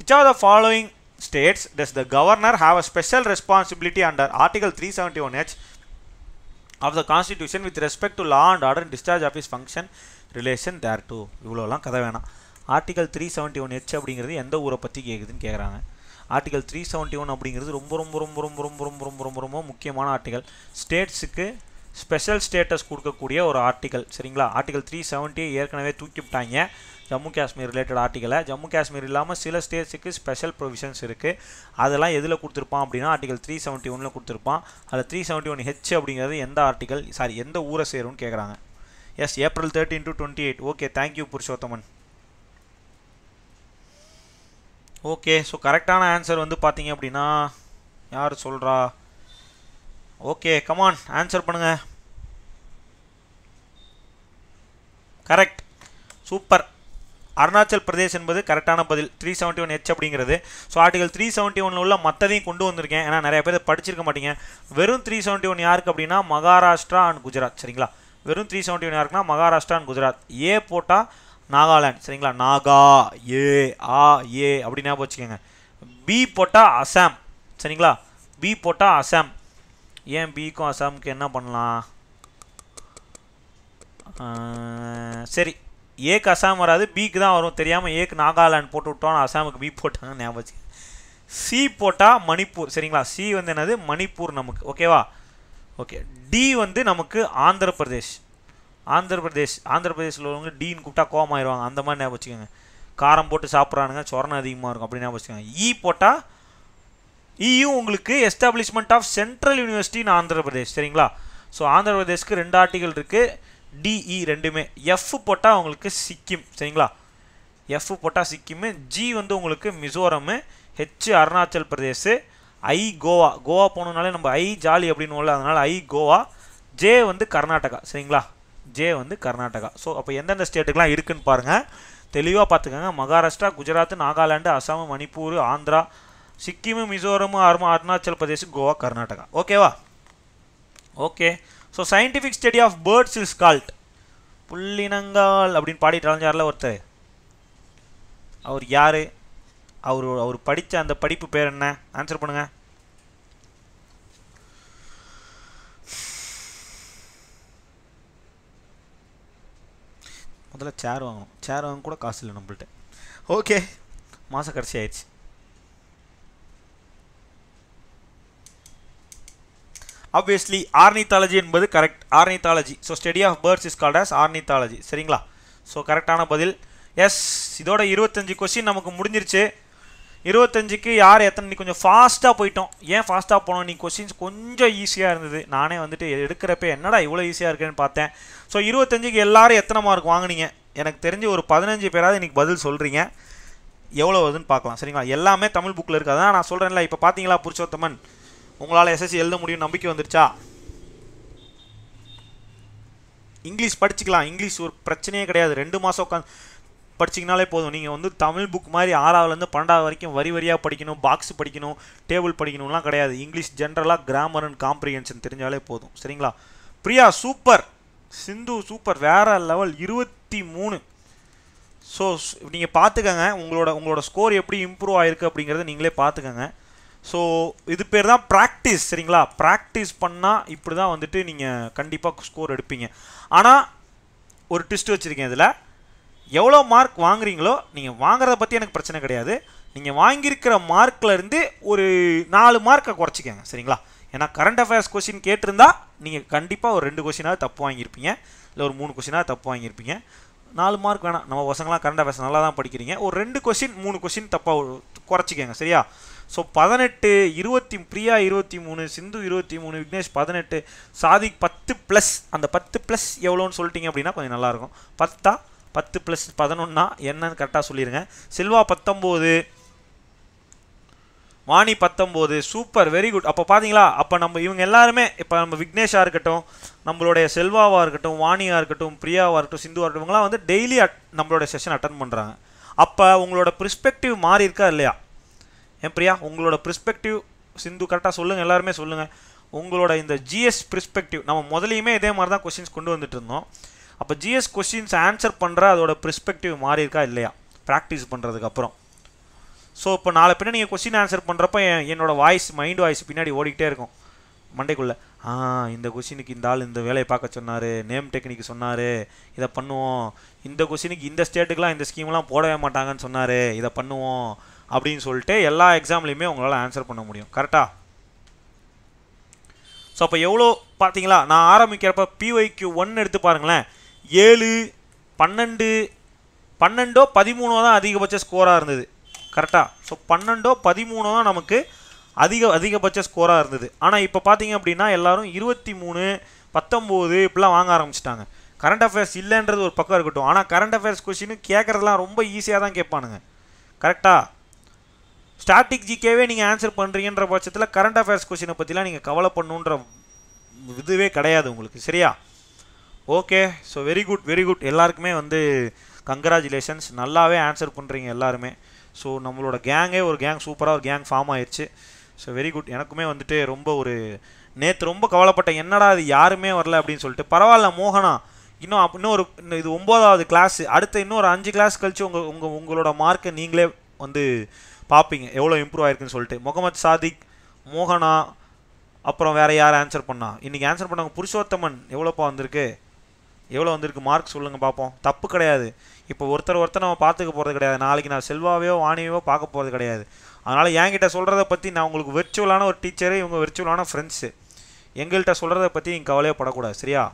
which are the following states does the governor have a special responsibility under article three seventy one H of the constitution with respect to law and order discharge office function relation there to இவ்வளோலாம் கதை வேணாம். Article three seventy one H அப்படிங்கிறது எந்த ஊரை பற்றி கேட்குதுன்னு கேட்குறாங்க article three seventy one அப்படிங்கிறது ரொம்ப ரொம்ப ரொம்ப ரொம்ப ரொம்ப ரொம்ப ரொம்ப ரொம்ப ரொம்ப முக்கியமான ஆர்டிகல் ஸ்டேட்ஸுக்கு ஸ்பெஷல் ஸ்டேட்டஸ் கொடுக்கக்கூடிய ஒரு ஆர்டிகல் சரிங்களா? ஆர்டிகல் த்ரீ செவன்ட்டி ஏற்கனவே தூக்கிவிட்டாங்க ஜம்மு காஷ்மீர் ரிலேட்டட் ஆர்டிகலை ஜம்மு காஷ்மீர் இல்லாமல் சில ஸ்டேட்ஸுக்கு ஸ்பெஷல் ப்ரொவிஷன்ஸ் இருக்குது அதெல்லாம் எதில் கொடுத்துருப்பான் அப்படின்னா ஆர்டிகல் த்ரீ செவன்ட்டி ஒனில் கொடுத்துருப்பான். அதில் த்ரீ செவன்ட்டி ஒன் ஹெச் அப்படிங்கிறது எந்த ஆர்டிகல் சாரி எந்த ஊரை சேரும்னு கேட்குறாங்க yes April thirteen to twenty eight okay thank you Purushothaman. Okay so கரெக்டான ஆன்சர் வந்து பார்த்தீங்க அப்படின்னா யார் சொல்கிறா ஓகே கமான் ஆன்சர் பண்ணுங்க. கரெக்ட் சூப்பர் அருணாச்சல் பிரதேஷ் என்பது கரெக்டான பதில். த்ரீ செவன்ட்டி ஒன் ஹெச் அப்படிங்கிறது. ஸோ ஆர்டிகல் த்ரீ செவன்ட்டி ஒன்ல உள்ள மற்றதையும் கொண்டு வந்திருக்கேன். ஏன்னா நிறைய பேர் படிச்சிருக்க மாட்டீங்க. வெறும் த்ரீ செவன்ட்டி ஒன் யாருக்கு அப்படின்னா மகாராஷ்டிரா அண்ட் குஜராத். சரிங்களா? வெறும் த்ரீ செவன்ட்டி ஒன் யாருக்குன்னா மகாராஷ்டிரா அண்ட் குஜராத். ஏ போட்டால் நாகாலாந்து. சரிங்களா? நாகா ஏ ஆ ஏ அப்படின்னா ஞாபகம் வச்சுக்கோங்க பி போட்டால் அசாம். சரிங்களா? பி போட்டால் அசாம். ஏன் பிக்கும் அசாமுக்கு என்ன பண்ணலாம்? சரி. ஏக்கு அசாம் வராது பிக்கு தான் வரும். தெரியாமல் ஏக்கு நாகாலாந்து போட்டு விட்டோம் அசாமுக்கு பி போட்டாங்க ஞாபகம் வச்சு சி போட்டால் மணிப்பூர். சரிங்களா? சி வந்து என்னது? மணிப்பூர் நமக்கு. ஓகேவா ஓகே டி வந்து நமக்கு ஆந்திர பிரதேஷ் ஆந்திர பிரதேஷ் ஆந்திர பிரதேசில் உள்ளவங்க டீன் கூப்பிட்டா கோவமாயிருவாங்க. அந்த மாதிரி ஞாபகம் வச்சுக்கோங்க. காரம் போட்டு சாப்பிட்றானுங்க சொரணம் அதிகமாக இருக்கும் அப்படி ஞாபகம் வச்சுக்கோங்க. இ போட்டால் இயும் உங்களுக்கு establishment of central university in Andhra Pradesh சரிங்களா? ஸோ ஆந்திர பிரதேஷ்க்கு ரெண்டு ஆர்டிகல் இருக்குது டிஇ e ரெண்டுமே. எஃப் போட்டால் உங்களுக்கு சிக்கிம் சரிங்களா? எஃப் போட்டால் சிக்கிமு. ஜி வந்து உங்களுக்கு மிசோரமு. ஹெச் அருணாச்சல் பிரதேஷ். ஐ கோவா. கோவா போனோம்னாலே நம்ம ஐ ஜாலி அப்படின்னு அதனால் ஐ கோவா. ஜே வந்து கர்நாடகா சரிங்களா? ஜே வந்து கர்நாடகா. ஸோ அப்போ எந்தெந்த ஸ்டேட்டுக்கெலாம் இருக்குன்னு பாருங்கள் தெளிவாக பார்த்துக்கோங்க. மகாராஷ்டிரா குஜராத் நாகாலாந்து அசாம் மணிப்பூர் ஆந்திரா சிக்கிம் மிசோரம் அருமா அருணாச்சல் பிரதேஷ் கோவா கர்நாடகா. ஓகேவா okay so scientific study of birds is called புள்ளினங்கால் அப்படின்னு பாடிட்டு அலைஞ்சார்ல ஒருத்தர். அவர் யார்? அவர் அவர் படித்த அந்த படிப்பு பேர் என்ன? ஆன்சர் பண்ணுங்கள் முதல்ல சேர் வாங்கணும். சேர் வாங்க கூட காசு இல்லை நம்மள்ட்ட. ஓகே மாதம் கடைசி ஆயிடுச்சு. ஆப்வியஸ்லி ஆர்னித்தாலஜி என்பது correct ornithology so study of birds is called as ornithology சரிங்களா? ஸோ கரெக்டான பதில். எஸ் இதோட இருபத்தஞ்சு கொஸ்டின் நமக்கு முடிஞ்சிருச்சு. இருபத்தஞ்சுக்கு யார் எத்தனை நீ கொஞ்சம் ஃபாஸ்ட்டாக போயிட்டோம். ஏன் ஃபாஸ்ட்டாக போனோம்? நீ கொஸ்டின்ஸ் கொஞ்சம் ஈஸியாக இருந்தது. நானே வந்துட்டு எடுக்கிறப்ப என்னடா இவ்வளோ ஈஸியாக இருக்குன்னு பார்த்தேன். ஸோ இருபத்தஞ்சுக்கு எல்லாரும் எத்தனை மார்க் வாங்குனீங்க? எனக்கு தெரிஞ்சு ஒரு பதினஞ்சு பேராவது இன்றைக்கி பதில் சொல்கிறீங்க எவ்வளோ வருதுன்னு பார்க்கலாம். சரிங்களா? எல்லாமே தமிழ் புக்கில் இருக்குது அதான் நான் சொல்கிறேன்ல இப்போ பார்த்தீங்களா புருஷோத்தமன்? உங்களால் எஸ்எஸ்சி எழுத முடியும் நம்பிக்கை வந்துருச்சா? இங்கிலீஷ் படிச்சுக்கலாம். இங்கிலீஷ் ஒரு பிரச்சனையே கிடையாது. ரெண்டு மாதம் உட்காந்து படிச்சிங்கனாலே போதும். நீங்கள் வந்து தமிழ் புக் மாதிரி ஆறாவதுலேருந்து பன்னெண்டாவது வரைக்கும் வரி வரியாக படிக்கணும் பாக்ஸ் படிக்கணும் டேபிள் படிக்கணும்லாம் கிடையாது. இங்கிலீஷ் ஜென்ரலாக கிராமர் அண்ட் காம்ப்ரிஹென்ஷன் தெரிஞ்சாலே போதும். சரிங்களா? பிரியா சூப்பர் சிந்து சூப்பர் வேறு லெவல் இருபத்தி மூணு. ஸோ நீங்கள் பார்த்துக்கங்க. உங்களோட உங்களோட ஸ்கோர் எப்படி இம்ப்ரூவ் ஆயிருக்கு அப்படிங்கிறத நீங்களே பார்த்துக்கங்க. ஸோ இது பேர் தான் ப்ராக்டிஸ் சரிங்களா? ப்ராக்டிஸ் பண்ணால் இப்படி தான் வந்துட்டு நீங்கள் கண்டிப்பாக ஸ்கோர் எடுப்பீங்க. ஆனால் ஒரு ட்விஸ்ட் வச்சுருக்கேன் இதில். எவ்வளோ மார்க் வாங்குறீங்களோ நீங்கள் வாங்குறத பற்றி எனக்கு பிரச்சனை கிடையாது. நீங்கள் வாங்கியிருக்கிற மார்க்கில் இருந்து ஒரு நாலு மார்க்கை குறைச்சிக்கோங்க சரிங்களா? ஏன்னா கரண்ட் அஃபேர்ஸ் கொஷின் கேட்டிருந்தா நீங்கள் கண்டிப்பாக ஒரு ரெண்டு கொஷினாவது தப்பு வாங்கியிருப்பீங்க. இல்லை ஒரு மூணு கொஷினாவது தப்பு வாங்கியிருப்பீங்க. நாலு மார்க் வேணாம் நம்ம பசங்களாம் கரண்ட் அஃபேர்ஸ் நல்லா தான் படிக்கிறீங்க. ஒரு ரெண்டு கொஷின் மூணு கொஷின் தப்பாக குறைச்சிக்கோங்க சரியா? ஸோ பதினெட்டு இருபத்தி பிரியா இருபத்தி மூணு சிந்து இருபத்தி மூணு விக்னேஷ் பதினெட்டு சாதிக் பத்து ப்ளஸ் அந்த பத்து ப்ளஸ் எவ்வளோன்னு சொல்லிட்டீங்க அப்படின்னா கொஞ்சம் நல்லாயிருக்கும் பத்தா பத்து ப்ளஸ் பதினொன்னா என்னன்னு கரெக்டாக சொல்லிடுங்க செல்வா பத்தொம்போது. வாணி பத்தொம்போது. சூப்பர் வெரி குட் அப்போ பார்த்தீங்களா அப்போ நம்ம இவங்க எல்லாருமே இப்போ நம்ம விக்னேஷாக இருக்கட்டும் நம்மளுடைய செல்வாவாக இருக்கட்டும் வாணியாக இருக்கட்டும் பிரியாவாக இருக்கட்டும் சிந்துவாக இருக்கட்டும் இவங்களாம் வந்து டெய்லி அட் நம்மளோட செஷன் அட்டன் பண்ணுறாங்க அப்போ உங்களோட ப்ரிஸ்பெக்டிவ் மாறி இருக்கா இல்லையா? ஏன் பிரியா? உங்களோட ப்ரிஸ்பெக்டிவ் சிந்து கரெக்டாக சொல்லுங்கள் எல்லாருமே சொல்லுங்கள் உங்களோட இந்த ஜிஎஸ் ப்ரிஸ்பெக்டிவ் நம்ம முதலையுமே இதே மாதிரி தான் கொஷின்ஸ் கொண்டு வந்துட்டு இருந்தோம். அப்போ ஜிஎஸ் கொஷின்ஸ் ஆன்சர் பண்ணுற அதோட ப்ரிஸ்பெக்டிவ் மாறி இருக்கா இல்லையா ப்ராக்டிஸ் பண்ணுறதுக்கப்புறம் ஸோ இப்போ நாளை பின்ன நீங்கள் கொஸ்டின் ஆன்சர் பண்ணுறப்ப என் வாய்ஸ் மைண்ட் வாய்ஸ் பின்னாடி ஓடிக்கிட்டே இருக்கும். மண்டைக்குள்ளே ஆ இந்த கொஷினுக்கு இந்த ஆள் இந்த வேலையை பார்க்க சொன்னார் நேம் டெக்னிக் சொன்னார் இதை பண்ணுவோம். இந்த கொஷினுக்கு இந்த ஸ்டேட்டுக்கெலாம் இந்த ஸ்கீம்லாம் போடவே மாட்டாங்கன்னு சொன்னார் இதை பண்ணுவோம். அப்படின்னு சொல்லிட்டு எல்லா எக்ஸாம்லேயுமே உங்களால் ஆன்சர் பண்ண முடியும். கரெக்டாக ஸோ அப்போ எவ்வளோ பார்த்தீங்களா? நான் ஆரம்பிக்கிறப்ப பிஒய்க்கு ஒன்று எடுத்து பாருங்களேன். ஏழு பன்னெண்டு பன்னெண்டோ பதிமூணோ தான் அதிகபட்ச ஸ்கோராக இருந்தது. கரெக்டாக ஸோ பன்னெண்டோ பதிமூணோ தான் நமக்கு அதிக அதிகபட்ச ஸ்கோராக இருந்தது. ஆனால் இப்போ பார்த்தீங்க அப்படின்னா எல்லாரும் இருபத்தி மூணு பத்தொம்போது இப்படிலாம் வாங்க ஆரம்பிச்சிட்டாங்க. கரண்ட் அஃபேர்ஸ் இல்லைன்றது ஒரு பக்கம் இருக்கட்டும். ஆனால் கரண்ட் அஃபேர்ஸ் கொஷின் கேட்குறதுலாம் ரொம்ப ஈஸியாக தான் கேட்பானுங்க. கரெக்டாக ஸ்டாட்டிக் ஜிகேவே நீங்கள் ஆன்சர் பண்ணுறீங்கன்ற பட்சத்தில் கரண்ட் அஃபேர்ஸ் கொஷினை பற்றிலாம் நீங்கள் கவலை பண்ணுன்ற இதுவே கிடையாது உங்களுக்கு. சரியா? Okay so very good very good எல்லாருக்குமே வந்து கங்க்ராச்சுலேஷன்ஸ் நல்லாவே ஆன்சர் பண்ணுறீங்க எல்லாருமே. ஸோ நம்மளோட கேங்கே ஒரு கேங் சூப்பராக ஒரு கேங் ஃபார்ம் ஆயிடுச்சு ஸோ வெரி குட் எனக்குமே வந்துட்டு ரொம்ப ஒரு நேற்று ரொம்ப கவலைப்பட்டேன். என்னடா அது யாருமே வரல அப்படின்னு சொல்லிட்டு. பரவாயில்ல மோகனா. இன்னும் அப் இன்னும் ஒரு இன்னும் இது ஒம்போதாவது கிளாஸ் அடுத்த இன்னும் ஒரு அஞ்சு கிளாஸ் கழிச்சு உங்கள் உங்கள் உங்களோட மார்க்கை நீங்களே வந்து பார்ப்பீங்க எவ்வளோ இம்ப்ரூவ் ஆயிருக்குன்னு சொல்லிட்டு. முகமது சாதிக் மோகனா அப்புறம் வேறு யார் ஆன்சர் பண்ணா? இன்றைக்கி ஆன்சர் பண்ணவங்க புருஷோத்தமன். எவ்வளோப்பா வந்திருக்கு? எவ்வளோ வந்திருக்கு? மார்க் சொல்லுங்கள் பார்ப்போம் தப்பு கிடையாது. இப்போ ஒருத்தர் ஒருத்தர் நம்ம பார்த்துக்க போகிறது கிடையாது. நாளைக்கு நான் செல்வாவையோ வாணியவோ பார்க்க போகிறது கிடையாது. அதனால் என்கிட்ட சொல்கிறத பற்றி நான் உங்களுக்கு விர்ச்சுவலான ஒரு டீச்சரு இவங்க விர்ச்சுவலான ஃப்ரெண்ட்ஸு எங்கள்கிட்ட சொல்கிறத பற்றி நீங்கள் கவலையே படக்கூடாது. சரியா?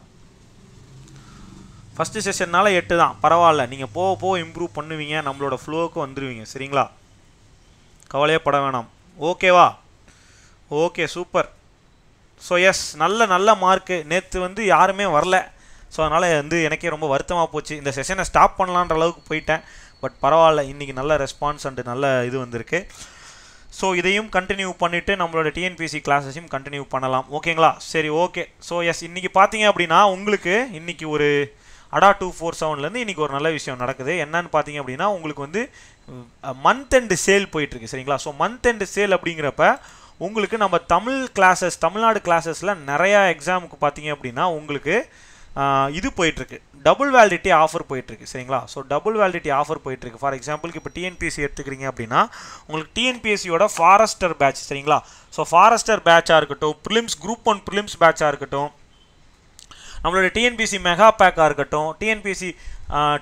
ஃபஸ்ட்டு செஷன்னால் எட்டு தான். பரவாயில்ல. நீங்கள் போக போக இம்ப்ரூவ் பண்ணுவீங்க. நம்மளோட ஃப்ளோவுக்கு வந்துடுவீங்க சரிங்களா? கவலையே பட வேணாம். ஓகேவா ஓகே சூப்பர் ஸோ எஸ் நல்ல நல்ல மார்க்கு நேற்று வந்து யாருமே வரல. ஸோ அதனால் வந்து எனக்கே ரொம்ப வருத்தமாக போச்சு. இந்த செஷனை ஸ்டாப் பண்ணலான்ற அளவுக்கு போயிட்டேன். பட் பரவாயில்ல இன்றைக்கி நல்ல ரெஸ்பான்ஸ் அண்டு நல்ல இது வந்திருக்கு. ஸோ இதையும் கண்டினியூ பண்ணிவிட்டு நம்மளோட டிஎன்பிசி கிளாஸஸையும் கண்டினியூ பண்ணலாம். ஓகேங்களா சரி ஓகே ஸோ எஸ் இன்றைக்கி பார்த்தீங்க அப்படின்னா உங்களுக்கு இன்றைக்கி ஒரு அடா டூ ஃபோர் செவன்லேருந்து இன்றைக்கி ஒரு நல்ல விஷயம் நடக்குது. என்னன்னு பார்த்தீங்க அப்படின்னா உங்களுக்கு வந்து மந்த் எண்டு சேல் போயிட்டுருக்கு. சரிங்களா? ஸோ மந்த் எண்டு சேல் அப்படிங்கிறப்ப உங்களுக்கு நம்ம தமிழ் கிளாஸஸ் தமிழ்நாடு கிளாஸஸில் நிறையா எக்ஸாமுக்கு பார்த்தீங்க அப்படின்னா உங்களுக்கு இது போயிட்டுருக்கு. டபுள் வேலிடிட்டி ஆஃபர் போயிட்டுருக்கு சரிங்களா? ஸோ டபுள் வேலிடிட்டி ஆஃபர் போயிட்டுருக்கு. ஃபார் எக்ஸாம்பிளுக்கு இப்போ டிஎன்பிஎஸ்சி எடுத்துக்கிறீங்க அப்படின்னா உங்களுக்கு டிஎன்பிஎஸ்சியோட ஃபாரஸ்டர் பேட்ச் சரிங்களா? ஸோ ஃபாரஸ்டர் பேட்சாக இருக்கட்டும் ப்ரிலிம்ஸ் குரூப் ஒன் ப்ரிலிம்ஸ் பேட்சாக இருக்கட்டும் நம்மளோட டிஎன்பிசி மெகா பேக்காக இருக்கட்டும் டிஎன்பிசி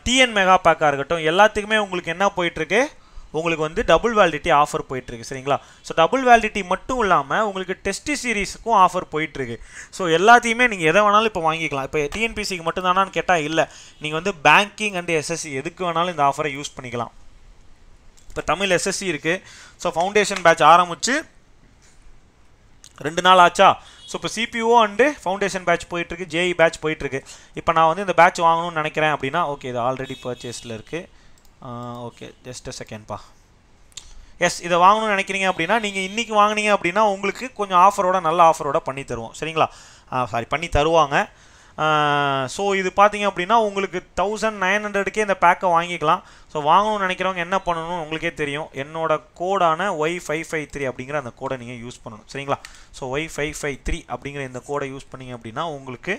டிஎன் மெகா பேக்காக இருக்கட்டும் எல்லாத்துக்குமே உங்களுக்கு என்ன போயிட்டுருக்கு? உங்களுக்கு வந்து டபுள் வேலிடிட்டி ஆஃபர் போயிட்டுருக்கு சரிங்களா? ஸோ டபுள் வேலிடிட்டி மட்டும் இல்லாமல் உங்களுக்கு டெஸ்ட் சீரீஸுக்கும் ஆஃபர் போயிட்டுருக்கு. ஸோ எல்லாத்தையுமே நீங்கள் எதை வேணாலும் இப்போ வாங்கிக்கலாம். இப்போ டிஎன்பிசிக்கு மட்டும்தானான்னு கேட்டால் இல்லை. நீங்கள் வந்து பேங்கிங் அண்ட் எஸ்எஸ்சி எதுக்கு வேணாலும் இந்த ஆஃபரை யூஸ் பண்ணிக்கலாம். இப்போ தமிழ் எஸ்எஸ்சி இருக்குது ஸோ ஃபவுண்டேஷன் பேட்ச் ஆரம்பித்து ரெண்டு நாள் ஆச்சா? ஸோ இப்போ சிபிஓ அண்டு ஃபவுண்டேஷன் பேட்ச் போயிட்டுருக்கு ஜேஇ பேட்ச் போயிட்டுருக்கு. இப்போ நான் வந்து இந்த பேட்ச் வாங்கணும்னு நினைக்கிறேன் அப்படின்னா ஓகே இது ஆல்ரெடி பர்ச்சேஸில் இருக்குது ஓகே ஜஸ்ட் செகண்ட்ப்பா எஸ் இதை வாங்கணும்னு நினைக்கிறீங்க அப்படின்னா நீங்கள் இன்றைக்கி வாங்குனீங்க அப்படின்னா உங்களுக்கு கொஞ்சம் ஆஃபரோட நல்ல ஆஃபரோட பண்ணி தருவோம். சரிங்களா? சாரி பண்ணி தருவாங்க. ஸோ இது பார்த்தீங்க அப்படின்னா உங்களுக்கு தௌசண்ட் நைன் ஹண்ட்ரடுக்கே இந்த பேக்கை வாங்கிக்கலாம். ஸோ வாங்கணும்னு நினைக்கிறவங்க என்ன பண்ணணும் உங்களுக்கே தெரியும். என்னோட கோடான ஒய் ஃபைவ் ஃபைவ் த்ரீ அப்படிங்கிற அந்த கோடை நீங்கள் யூஸ் பண்ணணும். சரிங்களா? So Y five five three அப்படிங்கிற இந்த கோடை யூஸ் பண்ணீங்க அப்படின்னா உங்களுக்கு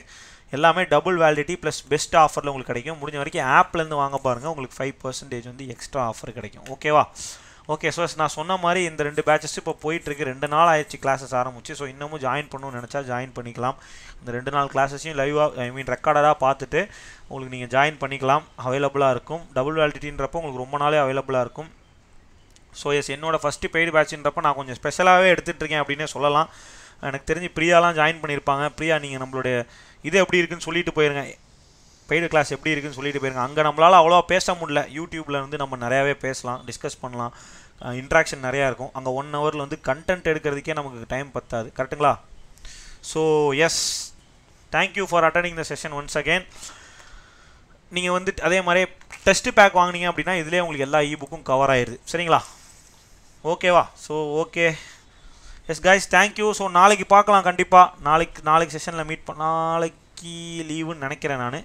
எல்லாமே டபுள் வேலிடிட்டி ப்ளஸ் பெஸ்ட் ஆஃபரில் உங்களுக்கு கிடைக்கும். முடிஞ்ச வரைக்கும் ஆப்லேருந்து வாங்க பாருங்கள் உங்களுக்கு ஃபைவ் பர்சன்டேஜ் வந்து எக்ஸ்ட்ரா ஆஃபர் கிடைக்கும். ஓகேவா ஓகே ஸோ நான் சொன்ன மாதிரி இந்த ரெண்டு பேட்சஸ் இப்போ போயிட்டுருக்கு. ரெண்டு நாள் ஆயிடுச்சு கிளாஸஸ் ஆரம்பிச்சு. ஸோ இன்னமும் ஜாயின் பண்ணணும்னு நினச்சா ஜாயின் பண்ணிக்கலாம். இந்த ரெண்டு நாள் கிளாஸஸையும் லைவாக ஐ மீன் ரெக்கார்டராக பார்த்துட்டு உங்களுக்கு நீங்கள் ஜாயின் பண்ணிக்கலாம். அவைலபிளாக இருக்கும். டபுள் வேலிடிட்டின்றப்போ உங்களுக்கு ரொம்ப நாளே அவைலபிளாக இருக்கும். ஸோ எஸ் என்னோடய ஃபஸ்ட்டு பெய்டு பேட்ச்ன்றப்போ நான் கொஞ்சம் ஸ்பெஷலாகவே எடுத்துகிட்டு இருக்கேன் அப்படின்னே சொல்லலாம். எனக்கு தெரிஞ்சு பிரியாலாம் ஜாயின் பண்ணியிருப்பாங்க பிரியா நீங்கள் நம்மளுடைய இது எப்படி இருக்குன்னு சொல்லிட்டு போயிருங்க. பெய்டு கிளாஸ் எப்படி இருக்குன்னு சொல்லிட்டு போயிருங்க. அங்கே நம்மளால் அவ்வளோவா பேச முடியல. யூடியூப்பில் வந்து நம்ம நிறையாவே பேசலாம் டிஸ்கஸ் பண்ணலாம். இன்ட்ராக்ஷன் நிறையா இருக்கும். அங்கே ஒன் ஹவரில் வந்து கண்டென்ட் எடுக்கிறதுக்கே நமக்கு டைம் பத்தாது. கரெக்டுங்களா so yes thank you for attending the session once again நீங்கள் வந்து அதே மாதிரி டெஸ்ட் பேக் வாங்கினீங்க அப்படின்னா இதிலே உங்களுக்கு எல்லா இ புக்கும் கவர் ஆயிடுது சரிங்களா ஓகேவா so okay yes guys thank you so நாளைக்கு பார்க்கலாம் கண்டிப்பாக நாளைக்கு நாளைக்கு செஷனில் மீட் பண்ண நாளைக்கு லீவுன்னு நினைக்கிறேன் நான்.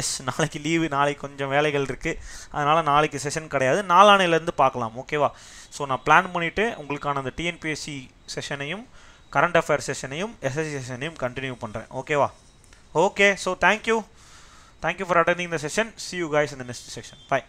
எஸ் [laughs] நாளைக்கு லீவு நாளைக்கு கொஞ்சம் வேலைகள் இருக்குது அதனால் நாளைக்கு செஷன் கிடையாது. நாளானையிலேருந்து பார்க்கலாம் ஓகேவா ஸோ நான் பிளான் பண்ணிவிட்டு உங்களுக்கான அந்த டிஎன்பிஎஸ்சி செஷனையும் கரண்ட் அஃபேர் செஷனையும் எஸ்எஸ்சி செஷனையும் கண்டினியூ பண்ணுறேன் ஓகேவா okay so thank you thank you for attending the session see you guys இந்த நெக்ஸ்ட் செஷன் பை